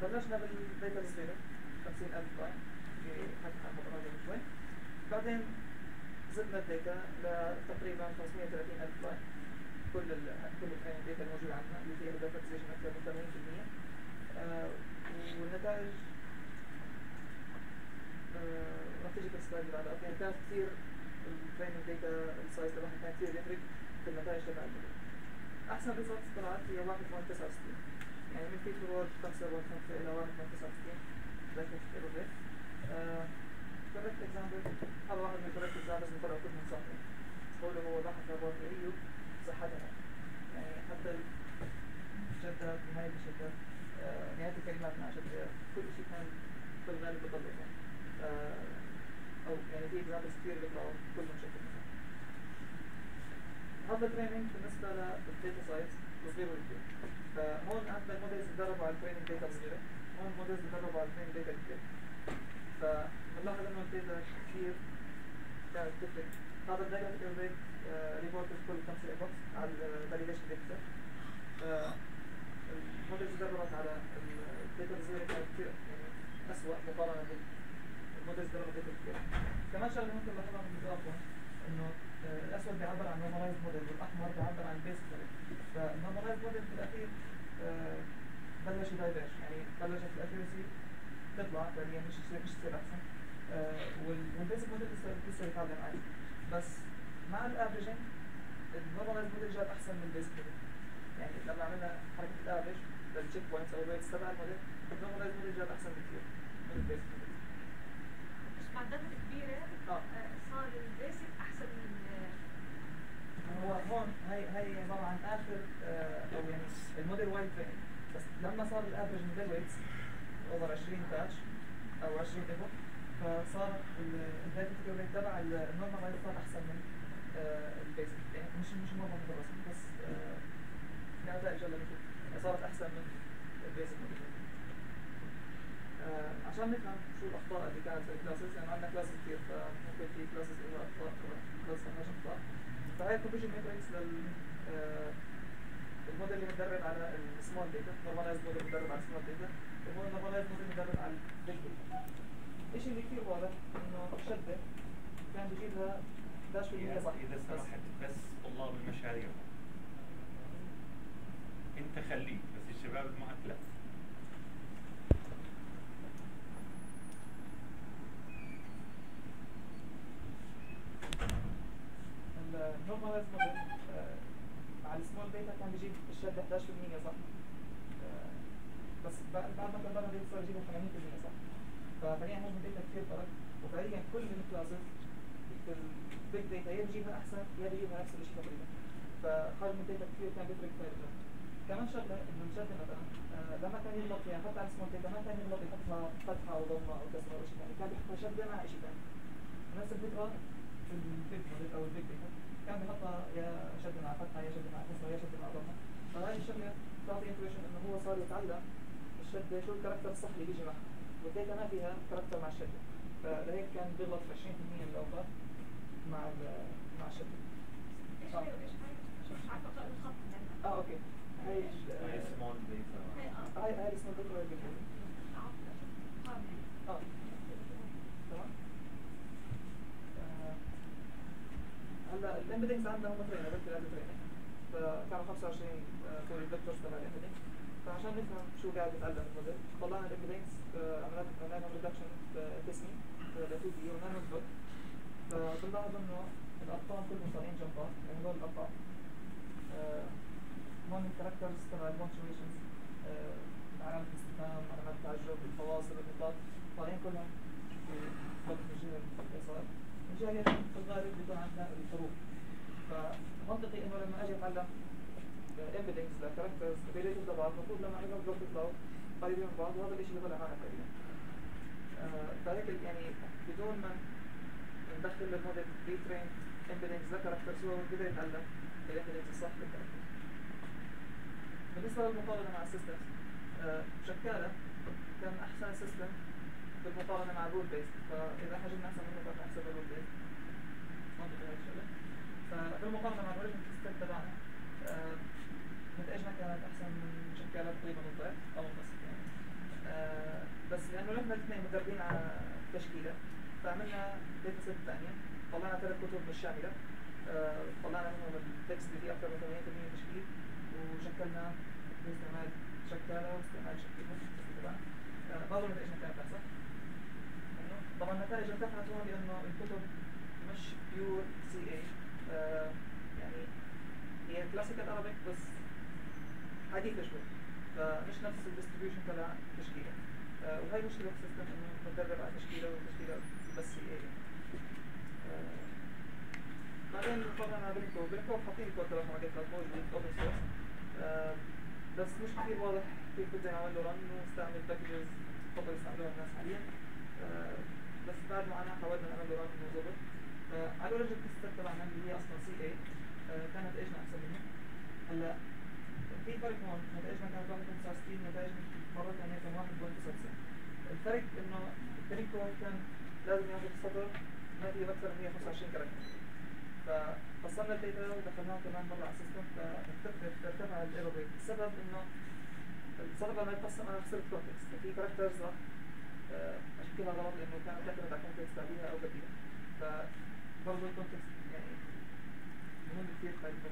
فبلشنا بال data الصغيره 50000 line عنها قبل شوي. بعدين زدنا ال data لتقريبا 530000 line كل ال كل ال training data الموجودة عندنا اللي فيها داتايزيشن أكثر من 80% آه والنتائج؟ آه رح تيجي بالسلايد اللي بعدها يعني كانت كثير التريننج داتا السايز تبعها كان كثير يفرق في النتائج تبع الموديل أحسن ريزلت طلعت هي 1.69 يعني من فيت فورورد 5.5 إلى 1.69 ذاك الريت كوركت اكزامبل هذا واحد من الكوركت اكزامبلز اللي طلعوا كلهم صحيح قوله هو بحث ايوب صحتها يعني حتى الشدات نهاية الشدات آه، نهاية الكلمات مع شدات كل شيء كان في الغالب بطلع يعني آه، أو يعني في examples كثير بيطلعوا كلهم شكل هذا training بالنسبة لل data size الصغير والكبير فهون عندنا ال models تدربوا على ال training data الصغيرة هون ال models تدربوا على ال training data الكبير فبنلاحظ انه ال data كثير كانت تفرق هذا ال data rate report كل خمسة epochs على ال validation data ال models تدربت على ال data الصغيرة كانت كثير يعني أسوأ مقارنة بال models تدربت data كثير كمان شغلة ممكن نلاحظها من الإضافة إنه آه، الأسود بيعبر عن normalized model والأحمر بيعبر عن base model فال normalized model في الأخير آه، بلش ي diverge يعني بلشت ال accuracy تطلع فعليا مش تصير مش تصير أحسن. وال basic model لسه لسه يتعلم عادي. بس مع ال averaging ال normalized model جاب أحسن من ال basic model يعني لما عملنا حركة الافريج للتشيك بوينتس أو الويتس تبع الموديل النورمالايز موديل جاب أحسن بكثير من ال basic model بس مع ال data الكبيرة آه. آه، صار ال basic هو هون هي هي عباره عن آخر آه، أو يعني ال model while training بس لما صار ال average model weights over 20 batch أو 20 epoch فصار ال data rate تبع ال normal صار أحسن من آه، ال basic يعني مش مش normal بالرسم بس آه، النتائج اللي بنشوف صارت أحسن من ال basic model آه، عشان نفهم شو الأخطاء اللي كانت في ال classes يعني عندنا classes كثير فممكن في classes لها اخطاء class ما فيهاش اخطاء فهي ال confusion matrix لل آه، الموديل اللي متدرب على ال small data normalized model متدرب على ال small data وهو normalized model متدرب على ال big data الشيء اللي كثير واضح إنه الشده كان بيجيبها 11% صح؟ بس سمحت بس طلاب المشاريع أنت خليك بس الشباب اللي معك لا ال normalized model مع ال small data كان بيجيب الشده 11% صح؟ آه، بس بعد ما كبرنا data صار يجيبها 80% صح؟ ففعليا حجم ال data كثير فرق وفعليا كل ال classes ال big data يا بيجيبها أحسن يا بيجيبها نفس الشيء تقريبا. فحجم ال data كثير كان بيفرق جدا كمان شغلة إنه الشده مثلا آه، لما كان يغلط فيها حتى على ال small data ما كان يغلط يحطها فتحة أو ضمة أو كسرة أو شيء ثاني كان بيحطها شده مع شيء ثاني نفس الفكرة في ال big أو ال big data كان بيحطها يا شد مع فتحة يا شد مع كسرة يا شد مع ضمة. فهذه الشغلة بتعطي intuition إنه هو صار يتعلم الشدة شو ال character الصح اللي بيجي معها وال data ما فيها character مع الشدة. فلهيك كان بيغلط في 20% من الاوقات مع مع الشدة. وإيش هاي؟ مش عارفة أقرأ الخط آه okay. هاي هاي small data هاي آه. هاي هاي اسمها دكتور ال big عفوا. قارنة. آه تمام آه، هلا ال embeddings عندنا هم trainer ثلاثة trainer فكانوا 25 sorry vectors تبع ال embedding فعشان نفهم شو قاعد يتعلم الموديل طلعنا ال embeddings عملنا لهم reduction قسمي ل 2 D وعملنا نوت فبنلاحظ إنه الارقام كلهم طالعين جنب بعض يعني هدول الارقام آه، هون ال characters تبع ال punctuations علامة الاستفهام علامات التعجب الفواصل النقاط طالعين كلهم في خط الجهة اليسار اليمين في الغالب بيكون عندنا الحروف فمنطقي إنه لما أجي اتعلم embeddings ل characters related لبعض المفروض لما اعملهم plot يطلعوا قريبين من بعض وهذا الشيء اللي طلع معنا تقريبا آه، فهيك يعني بدون ما ندخل لل model pre-trained embeddings ل characters هو بيقدر يتعلم ال embeddings الصح لل characters بالنسبة للمقارنة مع ال systems آه، شكالة كان أحسن system بالمقارنة مع ال rule based فإذا حجمنا أحسن منه من ال rule based فبالمقارنه مع ال original test تبعنا نتائجنا كانت احسن من شكالة تقريبا الضعف أو النصف يعني بس لأنه نحن الاثنين مدربين على تشكيله فعملنا data set ثانية طلعنا ثلاث كتب مش شامله طلعنا منهم ال text اللي فيه أكثر من 80% تشكيل وشكلنا باستعمال شكاله واستعمال شكل تبعنا آه، برضه نتائجنا كانت احسن طبعا النتائج ارتفعت هون لأنه الكتب مش pure CA يعني هي classical Arabic بس حديثة شوي فمش نفس ال distribution تبع التشكيله آه، وهي مشكله ال system إنه متدرب على تشكيلة وتشكيلة بس CA بعدين طبعا على بريكو بريكو حاطين الكود تبعهم على Git موجود open source بس مش كثير واضح كيف بدنا نعمل له run ونستعمل packages بفضل يستعملوها الناس حاليا. آه، بس بعد ما أنا حاولنا نعمل له run وظبط آه، على ال original test تبعنا اللي هي أصلا CA كانت نتائجنا أحسن منه هلأ في فرق هون نتائجنا كانت 1.69 نتائجنا مرة ثانية كان 1.99 الفرق إنه البريكو كان لازم ياخذ سطر ما فيه أكثر من 125 character ففصلنا ال data ودخلناها كمان مرة على ال system فارتفع ال error rate السبب انه السبب لما يتقسم أنا خسرت context في characters راح اشكلها غلط لأنه كانت تعتمد على context بعديها أو قبليها. فبرضه ال context يعني مهم كثير في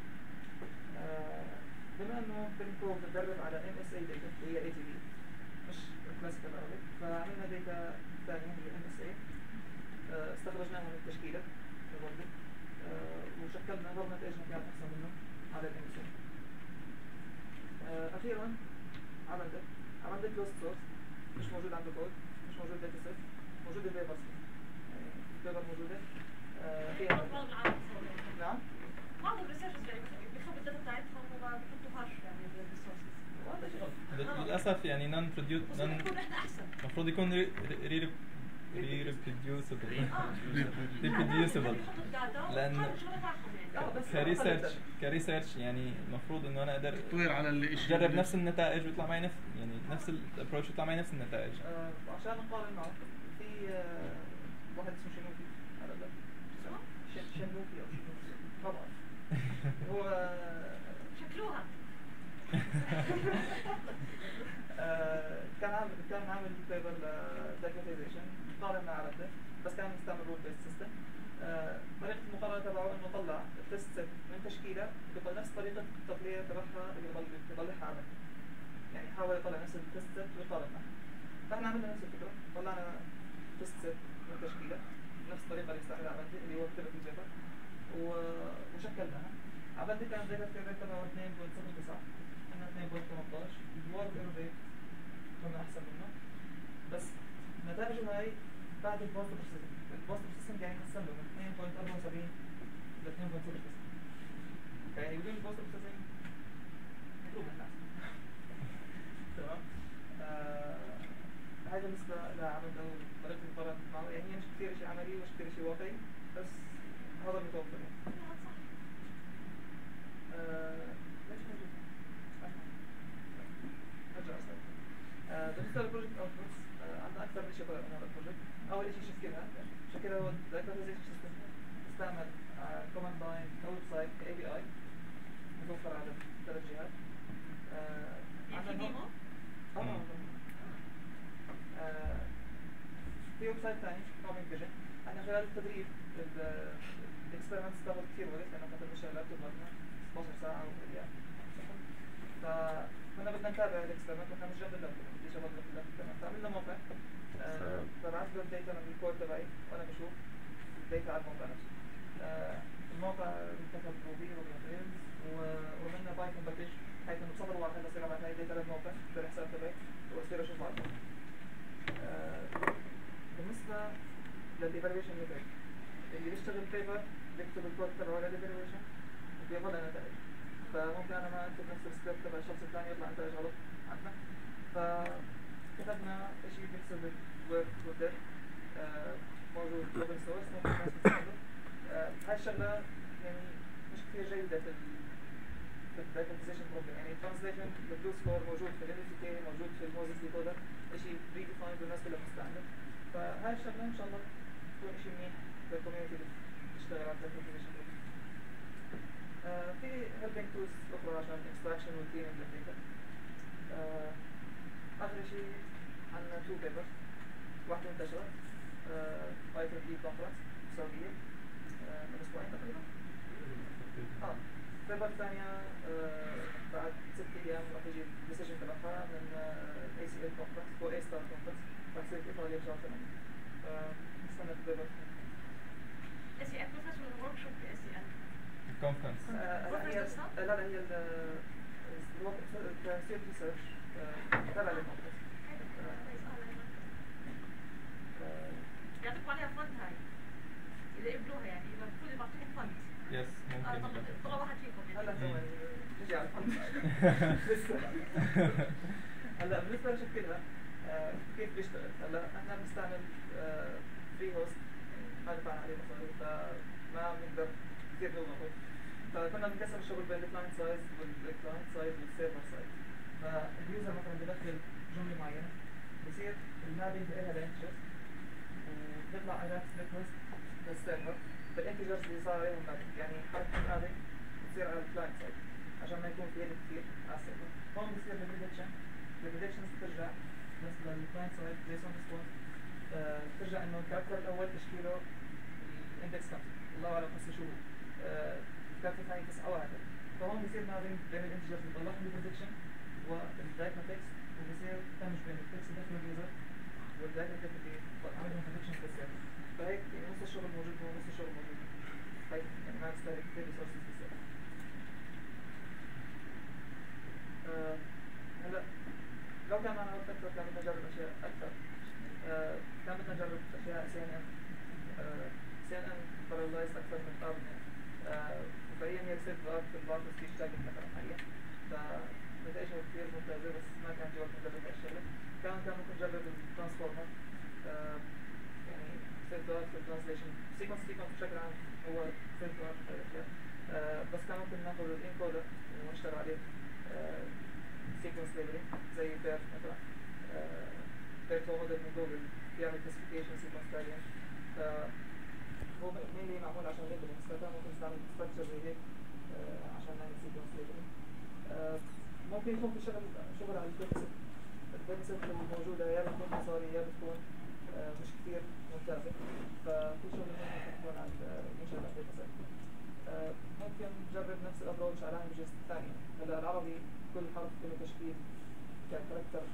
آه، بما إنه بنكو بتدرب على MSA data اللي هي ATB مش classical Arabic فعملنا data ثانية هي MSA استخرجناها من التشكيلة برضه آه، وشكلنا برضه نتائجنا كانت أحسن منه على ال MSA أخيرا عملت عملت closed source مش موجود عنده كود مش موجود data set موجود ال paper يعني ال paper موجوده آه، فيها بعض العالم بيسووا نعم بعض ال researchers يعني مثلا بياخذوا ال data بتاعتهم وما بيحطوهاش يعني بال resources للأسف يعني نون بروديوس بس نون بنكون إحنا احسن المفروض يكون ري ري ريبروديوسبل ريبروديوسبل بس كريسيرش كريسيرش يعني المفروض انه أنا أقدر تطوير على الشيء أجرب نفس النتائج ويطلع معي نفس يعني نفس الابروش ويطلع معي نفس النتائج. آه، عشان نقارن معه في آه، واحد اسمه شنوفي على بالك ش- شنوفي أو شنوفي ما بعرف هو كان عامل كان عامل paper ل diacritization قارنا على ده بس كان مستعمل rule based system طريقة المقارنة تبعه إنه طلع ال test set من تشكيلة بنفس طريقة التقلية تبعها اللي بيطلع- بيطلعها على يعني حاول يطلع نفس ال test set ويقارنها. فإحنا عملنا نفس الفكرة طلعنا test set من تشكيلة نفس الطريقة اللي استعملها عملتي اللي هو كتبت و- وشكلناها. عملتي كان داتا ريت تبعه 2.09 إحنا 2.18 الورك ايرور كنا احسن منه بس نتائجه هاي بعد البوست بروسيسنج البوست بروسيسنج يعني حسن له من 2.74 ل 2.06 يعني بدون البوست بروسيسنج مطلوب الناس تمام آه، هاي بالنسبة لعمل أو طريقة المقارنة معه يعني هي مش كثير شيء عملي مش كثير شيء واقعي بس هذا المتوفر يعني آه، ليش موجود؟ ارجع اسال آه، بالنسبة لل project outputs عندنا أكثر من شيء طلع من هذا ال project اول شيء شكلها شكلها هو system استعمل command line code site ك API متوفر على ثلاث جهات في عندنا؟ آه في website ثاني coming vision إحنا خلال التدريب ال experiments تاخذ كثير وقت لأنه كنت بشتغل لابتوب مثلا 16 ساعه أيام فكنا بدنا نتابع ال experiment وإحنا مش جنب اللابتوب بدي جنب اللابتوب فعملنا موقع آه، فبعث له ال data من الكود تبعي وأنا بشوف ال data على الموقع نفسه آه، الموقع كتب Ruby Ruby on Rails وعملنا Python package حيث إنه بسطر واحد بصير ابعث هاي ال data للموقع بالحساب تبعي وأصير أشوف على الموقع آه، بالنسبة لل evaluation method اللي بيشتغل paper بيكتب الكود تبعه لل evaluation وبياخذ نتائج فممكن أنا ما أكتب نفس السكريبت تبع الشخص الثاني يطلع نتائج غلط عندنا فكتبنا شيء بيحسب ال WER وال DER موجود open source آه، هاي الشغلة يعني مش كثير جيدة في في ال diacritization problem يعني ال translation بال BLEU score موجود في ال كي موجود في ال Moses decoder شيء predefined والناس كلها بتستعمله. فهاي الشغلة إن شاء الله تكون شيء منيح لل community اللي تشتغل على ال database في helping tools أخرى عشان extraction وال cleaning لل data آخر شيء بيبرز واحدة انتشرت بايثون اي كونفرنس سعوديه آه، من أسبوعين تقريبا آه البيبر الثانية آه، بعد ست أيام راح يجي الديسيجن تبعها من اي سي ال كونفرنس هو اي ستار كونفرنس راح يصير في ايطاليا بشهر ثمانية فنستنى البيبر اس اي ام بروفيشنال ورك شوب ام الكونفرنس آه، لا هي لا هي ال student research تبع ال conference يعطيكم عليها fund هاي اذا قبلوها يعني المفروض يبعطوكم fund yes ممكن طلع واحد فيكم هلا ثواني نجي على ال fund لسه هلا بالنسبة لشكلها كيف بيشتغل؟ هلا إحنا بنستعمل free host ما دفعنا عليه مصاري فما بنقدر كثير نضغط فكنا بنقسم الشغل بين الكلاينت سايز والكلاينت سايز والسيرفر سايز فاليوزر مثلا بدخل جمله معينه بصير ال mapping لها ل integers وبيطلع على request لل server mapping يعني هون بصير ال prediction ال predictions بترجع بس لل client response بترجع إنه ال character الأول تشكيله ال index 5 الله أعلم هسه شو هو. آه، ال character الثاني 9 وهكذا فهون بصير mapping بين ال integers اللي بيطلعهم بال prediction وال diacritics وبصير دمج بين ال text داخل ال user وال diacritics اللي عملهم prediction بال server فهيك يعني نص الشغل موجود هون نص الشغل موجود هون. هيك يعني ما بتستهلك كثير resources بال server آه، هلا لو كان معنا وقت أكثر كان بدنا نجرب اشياء أكثر آه، كان بدنا نجرب اشياء سي ان ام سي ان ام بارلايز أكثر من قابله وفعليا هي ست بارت في البارت سبيش تاجنج مثلا حاليا ممتازه بس ما كان نجرب هاي الشغله كان كان نجرب الترانسفورمر يعني بارت في الترانسليشن سيكونس سيكونس بشكل عام هو آه، بس كان ممكن ناخذ الانكودر ونشتغل عليه سيكونس ليبلينج زي بير مثلا بير موديل من جوجل بيعمل كلاسيفيكيشن سيكونس فاريانت هو مينلي معمول عشان ليبلينج بس كان ممكن نستعمل ستراكشر زي هيك آه، عشان نعمل سيكونس ليبلينج ممكن يكون في شغل شغل على الكونسبت الكونسبت الموجودة يا بتكون مصاري يا بتكون آه، مش كثير ممتازة ففي شغل ممكن تكون ال data set آه، ممكن نجرب نفس ال approach على languages ثانية هلا العربي كل حرف له تشكيل ك character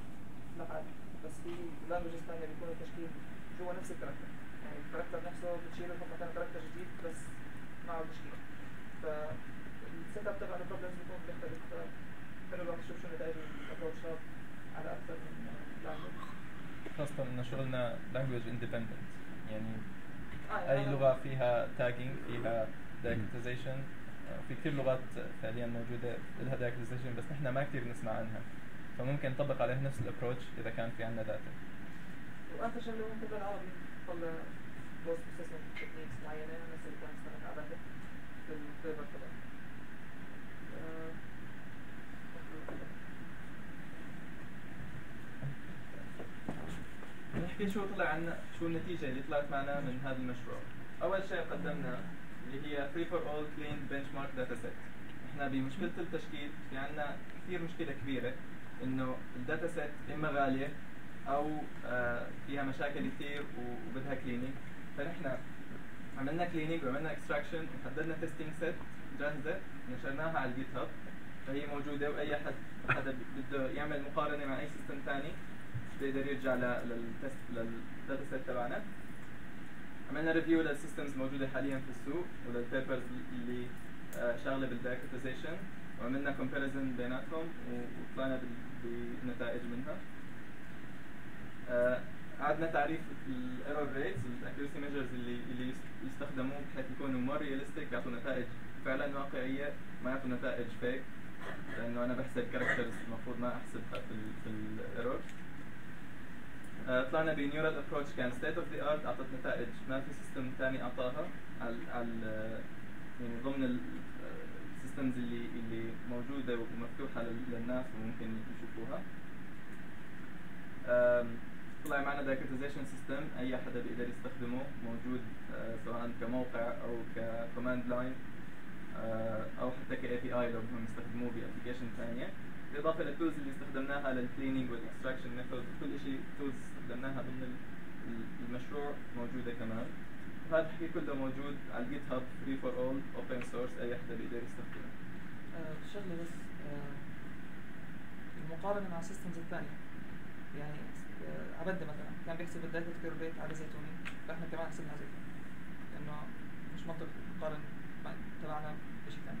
لحال بس في languages ثانية بيكون التشكيل جوا نفس ال character يعني ال character نفسه بتشيل لهم مثلا character جديد بس معه تشكيل فال setup تبع ال problems بيكون بيختلف فحلو الواحد يشوف شو نتائج ال approachات على أكثر من language خاصة إن شغلنا language independent يعني آه، أي أنا- لغة فيها tagging فيها diacritization آه، في كثير لغات فعليا موجودة لها diacritization بس نحن ما كثير نسمع عنها فممكن نطبق عليها نفس ال approach إذا كان في عندنا data واخر شغله ممكن بالعربي طلع post processing techniques معينه نفس اللي كان على باكت في ال paper تبعه آه، نحكي شو طلع عنا شو النتيجة اللي طلعت معنا من هذا المشروع. أول شيء قدمنا اللي هي free for all clean benchmark data set إحنا بمشكلة التشكيل في عنا كثير مشكلة كبيرة إنه ال data set إما غالية أو آه فيها مشاكل كثير وبدها cleaning فنحن عملنا cleaning وعملنا extraction وحددنا testing set جاهزة نشرناها على ال GitHub فهي موجودة وأي حد حدا بده يعمل مقارنة مع أي system ثاني بيقدر يرجع لل test لل data set تبعنا. عملنا review لل systems الموجوده حاليا في السوق ولل papers اللي آه، شغالة بال diacritization وعملنا comparison بيناتهم وطلعنا بنتائج منها. آه، عدنا تعريف ال error rates وال accuracy measures اللي اللي يس- يستخدموه بحيث يكونوا more realistic يعطوا نتائج فعلا واقعية ما يعطوا نتائج fake لأنه أنا بحسب characters المفروض ما أحسبها في ال في ال error آه، طلعنا ب neural approach كان state of the art أعطت نتائج. ما في system ثاني أعطاها. على على يعني ضمن ال systems اللي اللي موجودة ومفتوحة لل- للناس وممكن يشوفوها. طلع معنا diacritization system أي حدا بيقدر يستخدمه موجود آه، سواء كموقع أو ك command line أو حتى ك API لو بدهم يستخدموه ب application ثانية بالإضافة لل tools اللي استخدمناها لل cleaning وال extraction method كل شيء tools استخدمناها ضمن ال- ال- المشروع موجودة كمان. وهذا الحكي كله موجود على ال GitHub free for all open source أي حدا بيقدر يستخدمه. آه، شغلة بس آه، المقارنة مع ال systems الثانية. يعني آه، عبندة مثلا كان بيحسب ال diacritic error rate على زيتوني فإحنا كمان حسبنا زيتوني لأنه مش منطق نقارن تبعنا بشيء ثاني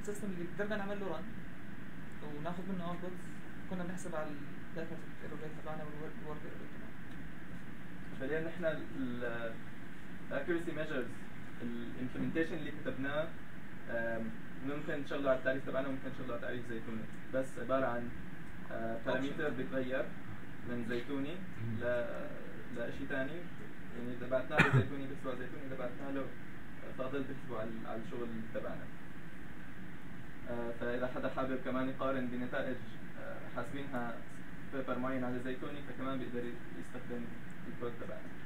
ال system اللي قدرنا نعمل له run وناخذ منه outputs كنا بنحسب على ال diacritic error rate تبعنا وال word error rate تبعنا. فعليا نحن ال accuracy measures ال implementation اللي كتبناه ممكن تشغله على التعريف تبعنا وممكن تشغله على تعريف زيتوني. بس عبارة عن parameter بيتغير من زيتوني ل لشيء ثاني يعني إذا بعثنا له زيتوني بيكتبوا على زيتوني إذا بعثنا له فاضل بيكتبوا على الشغل تبعنا. آه، فإذا حدا حابب كمان يقارن بنتائج آه، حاسبينها ب paper معين على زيتوني فكمان بيقدر يستخدم الكود تبعنا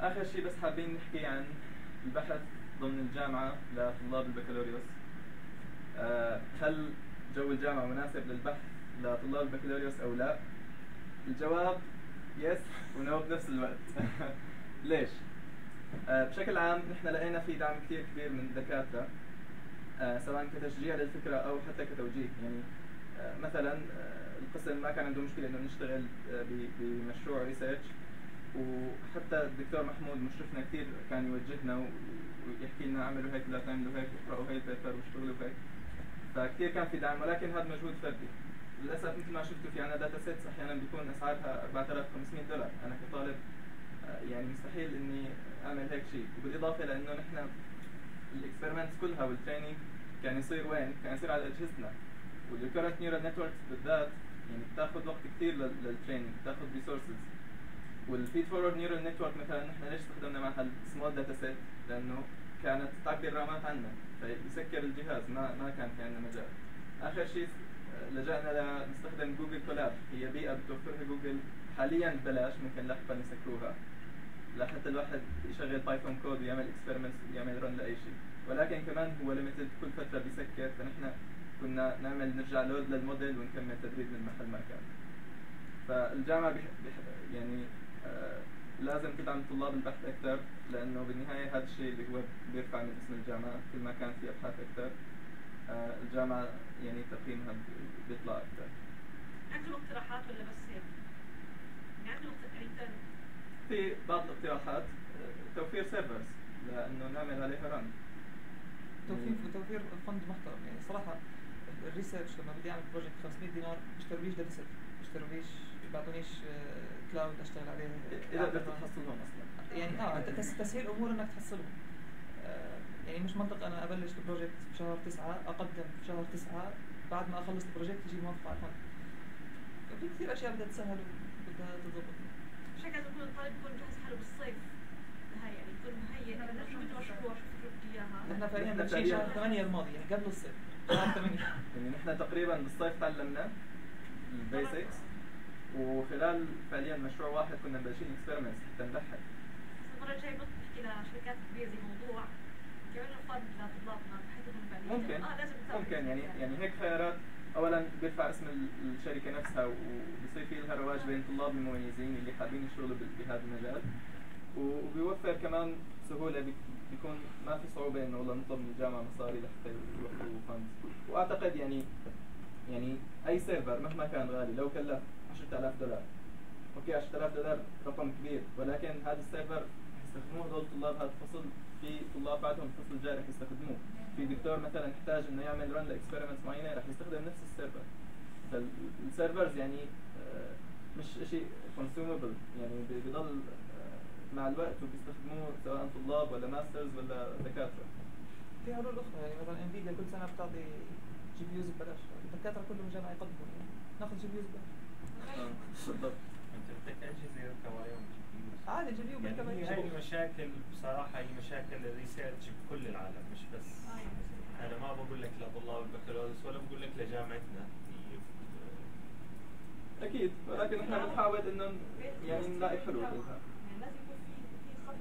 آخر شيء بس حابين نحكي عن البحث ضمن الجامعة لطلاب البكالوريوس. آه، هل جو الجامعة مناسب للبحث لطلاب البكالوريوس أو لا؟ الجواب يس ونو بنفس الوقت. ليش؟ آه، بشكل عام نحن لقينا في دعم كثير كبير من الدكاترة. سواء كتشجيع للفكرة أو حتى كتوجيه. يعني آه، مثلا آه، القسم ما كان عنده مشكلة إنه نشتغل آه، بمشروع research وحتى الدكتور محمود مشرفنا كثير كان يوجهنا ويحكي لنا اعملوا هيك لا تعملوا هيك اقرأوا هي ال paper واشتغلوا هيك فكثير كان في دعم ولكن هذا مجهود فردي. للأسف مثل ما شفتوا في عنا data sets أحيانا بيكون أسعارها 4500 دولار. أنا كطالب آه، يعني مستحيل إني أعمل هيك شيء. وبالإضافة لأنه نحن ال experiments كلها وال training كان يصير وين؟ كان يصير على اجهزتنا وال recurrent neural networks بالذات يعني بتاخذ وقت كثير لل training بتاخذ resources وال feed forward neural network مثلا نحن ليش استخدمنا معها ال small data set؟ لأنه كانت تعبي الرامات عنا. فيسكر الجهاز ما ما كان في عندنا مجال. آخر شيء لجأنا لنستخدم Google Colab هي بيئة بتوفرها جوجل حاليا ببلاش ممكن لاحقا يسكروها لحتى الواحد يشغل Python code ويعمل experiments ويعمل run لأي شيء. ولكن كمان هو limited كل فترة بيسكر. فنحن كنا نعمل نرجع load لل model ونكمل تدريب من محل ما كان فالجامعة بح... بح... يعني آه لازم تدعم طلاب البحث أكثر لأنه بالنهاية هذا الشيء اللي هو بيرفع من اسم الجامعة. كل ما كان في أبحاث أكثر آه الجامعة يعني تقييمها بي- بيطلع أكثر عندهم اقتراحات ولا بس هيك؟ يعني عندهم اقت- يعني في بعض الاقتراحات آه، توفير servers لأنه نعمل عليها run توفير توفير fund محترم. يعني صراحة ال research لما بدي أعمل project 500 دينار بشترولیش data set بشترولیش بيعطونيش cloud أشتغل عليه إذا بدك تحصلهم أصلا. يعني آه تسهيل أمور إنك تحصلهم. آه، يعني مش منطق أنا أبلش ال project بشهر تسعة أقدم بشهر تسعة بعد ما أخلص ال project يجي موافقة على ال fund. ففي كثير أشياء بدها تسهل وبدها تضبط. مش هيك لازم يكون الطالب يكون مجهز حاله بالصيف. هاي يعني يكون مهيئ انه شو بده مشروع. نحن فعليا فعلياً- شهر 8 الماضي يعني قبل الصيف شهر 8 يعني نحن تقريبا بالصيف تعلمنا ال basics وخلال فعليا مشروع واحد كنا مبلشين experiments حتى نلحق. المرة الجاية بنحكي لشركات كبيرة زي موضوع يعملوا fund لطلابنا بحيث ممكن. آه لازم ممكن. يعني يعني هيك خيارات. اولا بيرفع اسم ال- الشركة نفسها وبصير في لها رواج بين طلاب المميزين اللي حابين يشتغلوا بهذا المجال وبيوفر كمان سهولة بيكون ما في صعوبة إنه والله نطلب من الجامعة مصاري لحتى يوفروا fund وأعتقد يعني يعني أي server مهما كان غالي لو كلف 10000 دولار okay 10000 دولار رقم كبير ولكن هذا ال server يستخدموه هذول الطلاب هذا الفصل في طلاب بعدهم الفصل الجاي رح يستخدموه. في دكتور مثلا يحتاج إنه يعمل run ل experiments معينة رح يستخدم نفس ال server فال servers يعني آه، مش شيء consumable يعني بضل مع الوقت وبيستخدموه سواء طلاب ولا masters ولا دكاترة. في حلول أخرى يعني مثلا Nvidia كل سنة بتعطي GPUs ببلاش. الدكاترة كلهم جامعه يقدموا يعني ناخذ GPUs ببلاش. آه، بالضبط. أنت بدك اجهزه يركب عليهم. عادي GPU يعني هي هاي المشاكل بصراحة هي مشاكل ال research بكل العالم مش بس. أنا ما بقول لك لطلاب البكالوريوس ولا بقول لك لجامعتنا. أكيد. ولكن إحنا بنحاول إنه يعني نلاقي حلول لها يعني لازم يكون في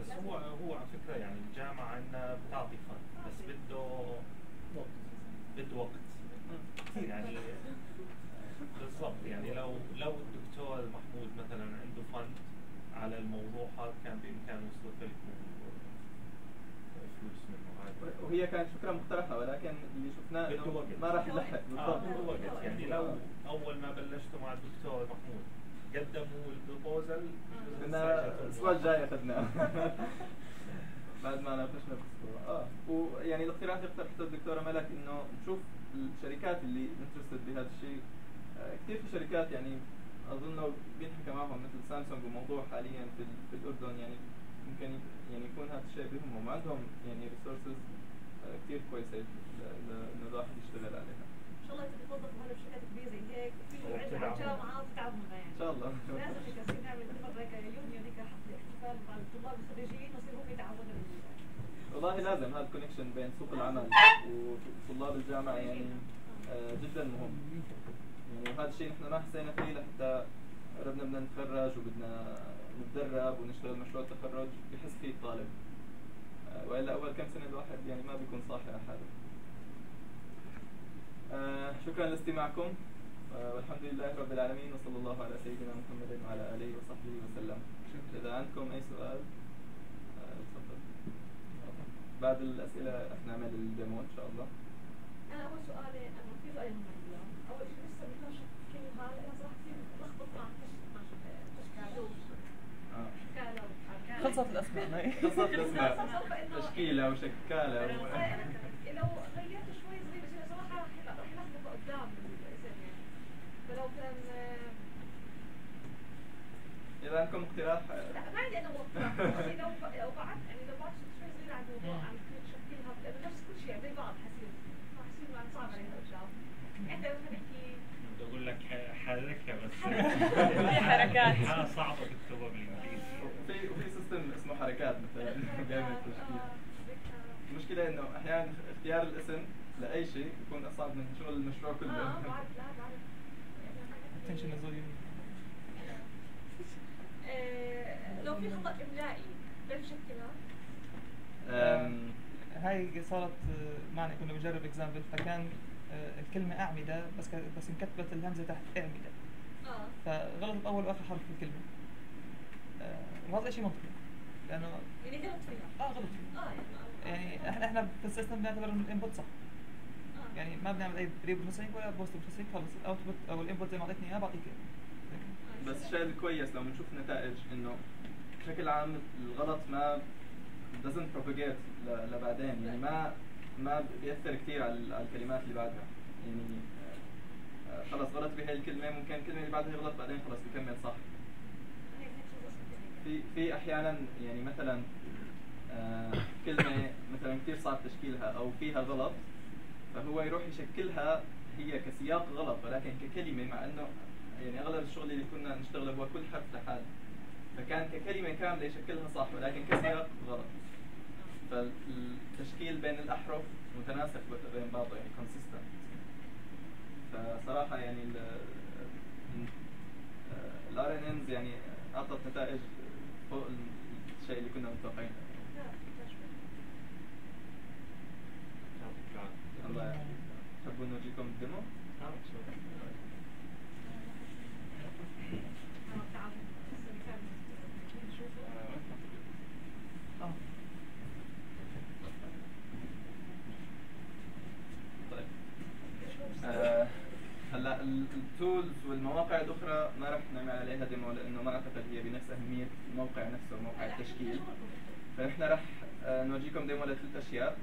بس هو هو على فكرة يعني الجامعة عندنا بتعطي فن بس بده بده وقت. يعني. بالضبط يعني لو لو الدكتور محمود مثلا عنده فن على الموضوع هذا كان بإمكانه يصرف لكم فلوس منه عادي وهي كانت فكرة مقترحه ولكن اللي شفناه إنه ما راح نلحق آه بالضبط. يعني لو أول ما بلشتوا مع الدكتور محمود قدموا ال proposal. كنا الأسبوع الجاي أخذناه. بعد ما ناقشنا بالاسبوع آه. ويعني الاقتراح اللي اقترحته الدكتوره ملك إنه نشوف الشركات اللي interested بهذا الشيء. آه، كثير في شركات يعني أظن بينحكى معهم مثل سامسونج وموضوع حاليا في, في الأردن. يعني يمكن ي- يعني يكون هذا الشيء بهم وعندهم يعني resources كثير كويسة ل- ل- انه الواحد يشتغل عليها. إن شاء الله انت هلا بشركات كبيرة زي هيك. في وبتدعموا. جامعه بتدعمنا يعني. إن شاء الله. لازم هيك نصير نعمل مره هيك يونيون هيك حفله احتفال مع الطلاب الخريجين ويصيروا هم يدعمونا بال- والله لازم هذا الكونكشن بين سوق العمل وطلاب الجامعة يعني آه، جدا مهم. يعني وهذا الشيء نحن ما حسينا فيه لحتى قربنا بدنا نتخرج وبدنا نتدرب ونشتغل مشروع تخرج بحس فيه الطالب آه، وإلا أول كم سنة الواحد يعني ما بيكون صاحي على حاله. آه، شكرا لاستماعكم. آه، والحمد لله رب العالمين وصلى الله على سيدنا محمد وعلى آله وصحبه وسلم. إذا عندكم أي سؤال آه، تفضل. بعد الأسئلة رح نعمل الديمو إن شاء الله. أنا أول سؤالي أنا في سؤالين هم عندي إياهم. اول شيء لسه بنكرش كل هذا أنا صراحة كثير ملخبط مع كش- مع تشكاله آه. تشكاله وحركات. خلصت الأسماء قصة الاسماء تشكيلة وشكاله. لو غيرت شوي صغير صراحة رح يلخبط قدام الاسم يعني. فلو كان آه، إذا عندكم اقتراح؟ لا ما عندي أنا يعني لو لو بعد يعني لو بعد شوي صغير عن الموضوع عن تشكيلها لأنه نفس كل شيء زي بعض حسيت. ما حسيت عن صعب علينا قدام إحنا نحكي بدي أقول لك ح- حركها بس. في حركات. ها صعبه وفي حركات مثلا بيعمل التشكيل المشكلة إنه أحيانا اختيار الاسم لأي شيء يكون أصعب من شغل المشروع كله. آه بعرف لا بعرف. تنشن نزول آه، لو في خطأ إملائي بنشكلها أم، هاي صارت آه، معنا كنا بنجرب اكزامبل فكان آه، الكلمة أعمدة بس بس انكتبت الهمزة تحت أعمدة. آه. فغلطت أول وآخر حرف في الكلمة. وهذا شيء منطقي؟ لأنه يعني غلط فيها. آه غلط فيه آه يعني يعني إحنا إحنا في ال system بنعتبر إنه ال input صح. آه. يعني ما بنعمل أي pre-processing ولا post-processing خلص ال output أو ال input زي ما اعطيتني اياه بعطيك اياه بس الشيء الكويس لو بنشوف نتائج إنه بشكل عام الغلط ما doesn't propagate ل- لبعدين. يعني ما ما بيأثر كثير على ال- على الكلمات اللي بعدها. يعني آه، آه، خلص غلط بهي الكلمة ممكن الكلمة اللي بعدها يغلط بعدين خلص بكمل صح هيك هيك شو قصدك في في أحيانا يعني مثلا آه، كلمة مثلا كثير صعب تشكيلها أو فيها غلط فهو يروح يشكلها هي كسياق غلط ولكن ككلمة مع إنه يعني أغلب الشغل اللي كنا نشتغله هو كل حرف لحال. فكان ككلمة كاملة يشكلها صح ولكن كسياق غلط. فالتشكيل بين الأحرف متناسق بين بعضه يعني consistent. فصراحة يعني ال RNNs يعني أعطت نتائج فوق الشيء اللي كنا متوقعينه. الله يعافيك. تحبوا نورجيكم ال demo؟ أنا بتعاون بس نكمل نشوفه آه طيب شو آه، هلا ال tools والمواقع الأخرى ما راح نعمل عليها demo لأنه ما أعتقد هي بنفس أهمية الموقع نفسه موقع التشكيل. فنحن راح آه، نورجيكم demo لثلاث أشياء.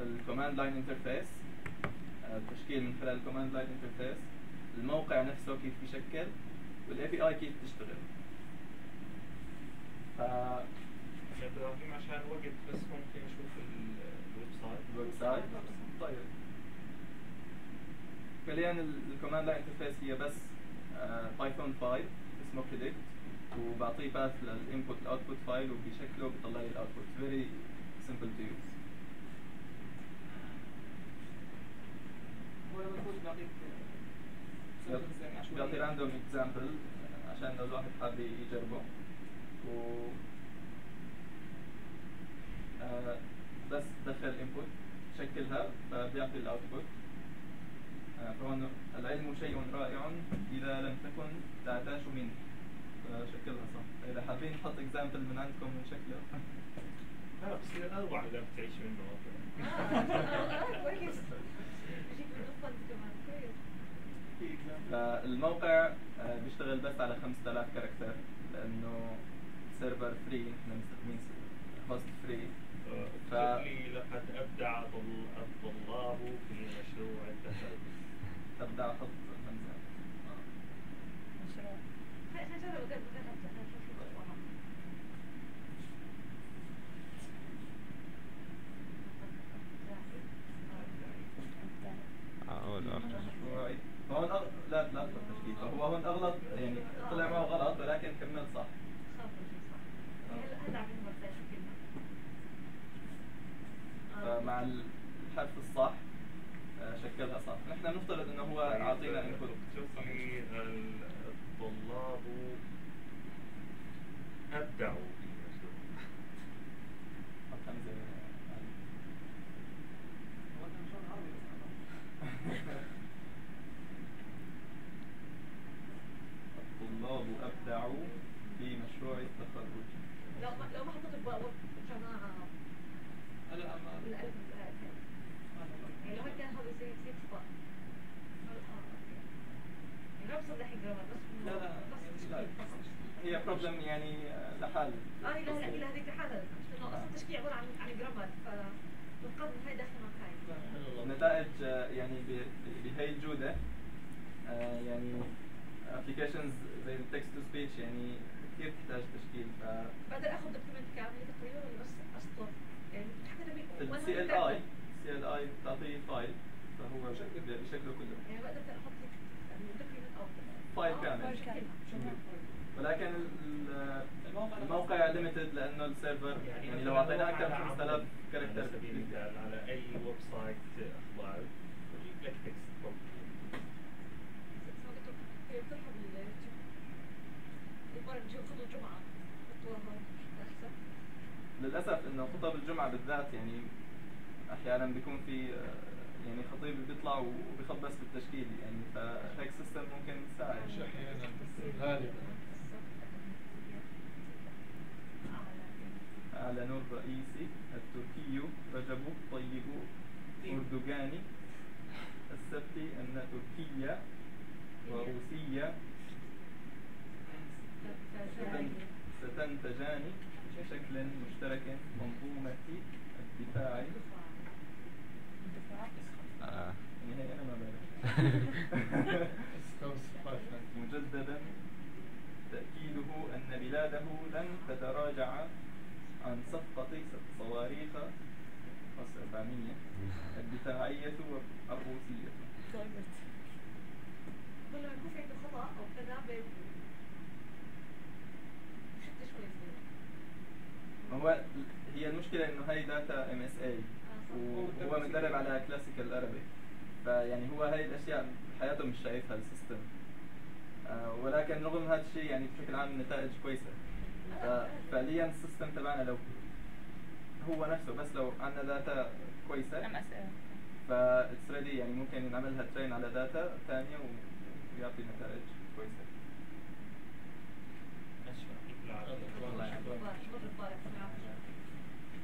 ال command line interface التشكيل من خلال ال command line interface الموقع نفسه كيف بيشكل وال API كيف تشتغل ف عشان وقت بس ممكن نشوف ال- ال website. ال website؟ طيب. فعليا ال command line interface هي بس Python file اسمه predict وبعطيه path لل input ال output file وبشكله بيطلع لي ال output very هو لما يفوت بيعطيك آه،. بيعطي random example عشان لو الواحد حاب يجربه. و آه، بس دخل input شكلها فبيعطي ال output العلم شيء رائع إذا لم تكن تعتاش منه. فشكلها صح. إذا حابين نحط example من عندكم ونشكله لا بصير اروع إذا بتعيش منه آه، كويس من فالموقع آه، بيشتغل بس على 5000 character لأنه server free إحنا مستخدمين host free ف- ابدع طل- الطلاب في مشروع التخرج ابدا أحط همزه مشروع خلينا نجرب بدل بدل نفتح نشوف شو بطلع. آه لا مشروعي فهون أغ... لا لا أغلط تشكيل فهو هون اغلط يعني طلع معه غلط ولكن كمل صح خاف من شيء صح. هلا هلا عم ينمر شو كلمة. آه. فمع الحرف الصح آه، شكلها صح نحن بنفترض انه هو طيب، اعطينا انبوت اكتب لي ال- الطلاب ابدعوا في مشروع حط همزه هو كان مشروع عربي بس أنا- الطلاب ابدعوا في مشروع التخرج لو ما لو ما حطيت الواو جماعة هلا أما بالألف بالألف. يعني لو ما كان هذا زي زي تبقى. يعني ما بصير لحين جرامر بس لا لا بس لا تشكيل. هي بروبلم يعني آه، لحال آه لا لا إلى هذيك الحالة انه أصلا التشكيل عبارة عن عن grammar فبنقارن هاي داخل مكان النتائج آه، يعني ب- ب- بهي الجودة آه، يعني applications زي ال text to speech يعني كثير تحتاج تشكيل ف بقدر اخذ document كامل تقريبا ولا بس اسطر يعني حتى لما ال CLI ال CLI بتعطيه file فهو بشكل- بشكله كله يعني بقدر أحط لك document أو file آه، كامل. file كامل ولكن ال- ال- الموقع limited لأنه ال server يعني لو اعطيناه أكثر من 5000 character على سبيل المثال على اي website أخبار بجيب لك text للأسف إنه خطب الجمعة بالذات يعني أحيانا بيكون في يعني خطيب بيطلع وبيخبص بالتشكيل يعني فهيك سيستم ممكن يساعد. مش أحيانا بس غالبا أعلن الرئيس التركي رجب طيب أردوغاني السبت أن تركيا وروسيا ستن- ستنتجان بشكل مشترك منظومة الدفاع. أنا ما مجددا تأكيده أن بلاده لن تتراجع عن صفقة صواريخ 400 الدفاعية والروسية. كل ما يكون في عنده خطأ أو كذا بشتش هو هي المشكلة إنه هي data MSA وهو متدرب على classical Arabic فيعني هو هاي الأشياء بحياته مش شايفها ال system. آه، ولكن رغم هذا الشيء يعني بشكل عام النتائج كويسة. ففعليا ال system تبعنا لو هو نفسه بس لو عندنا data كويسة MSA ف it's ready يعني ممكن نعملها train على data ثانية ويعطي نتائج كويسة. نشفى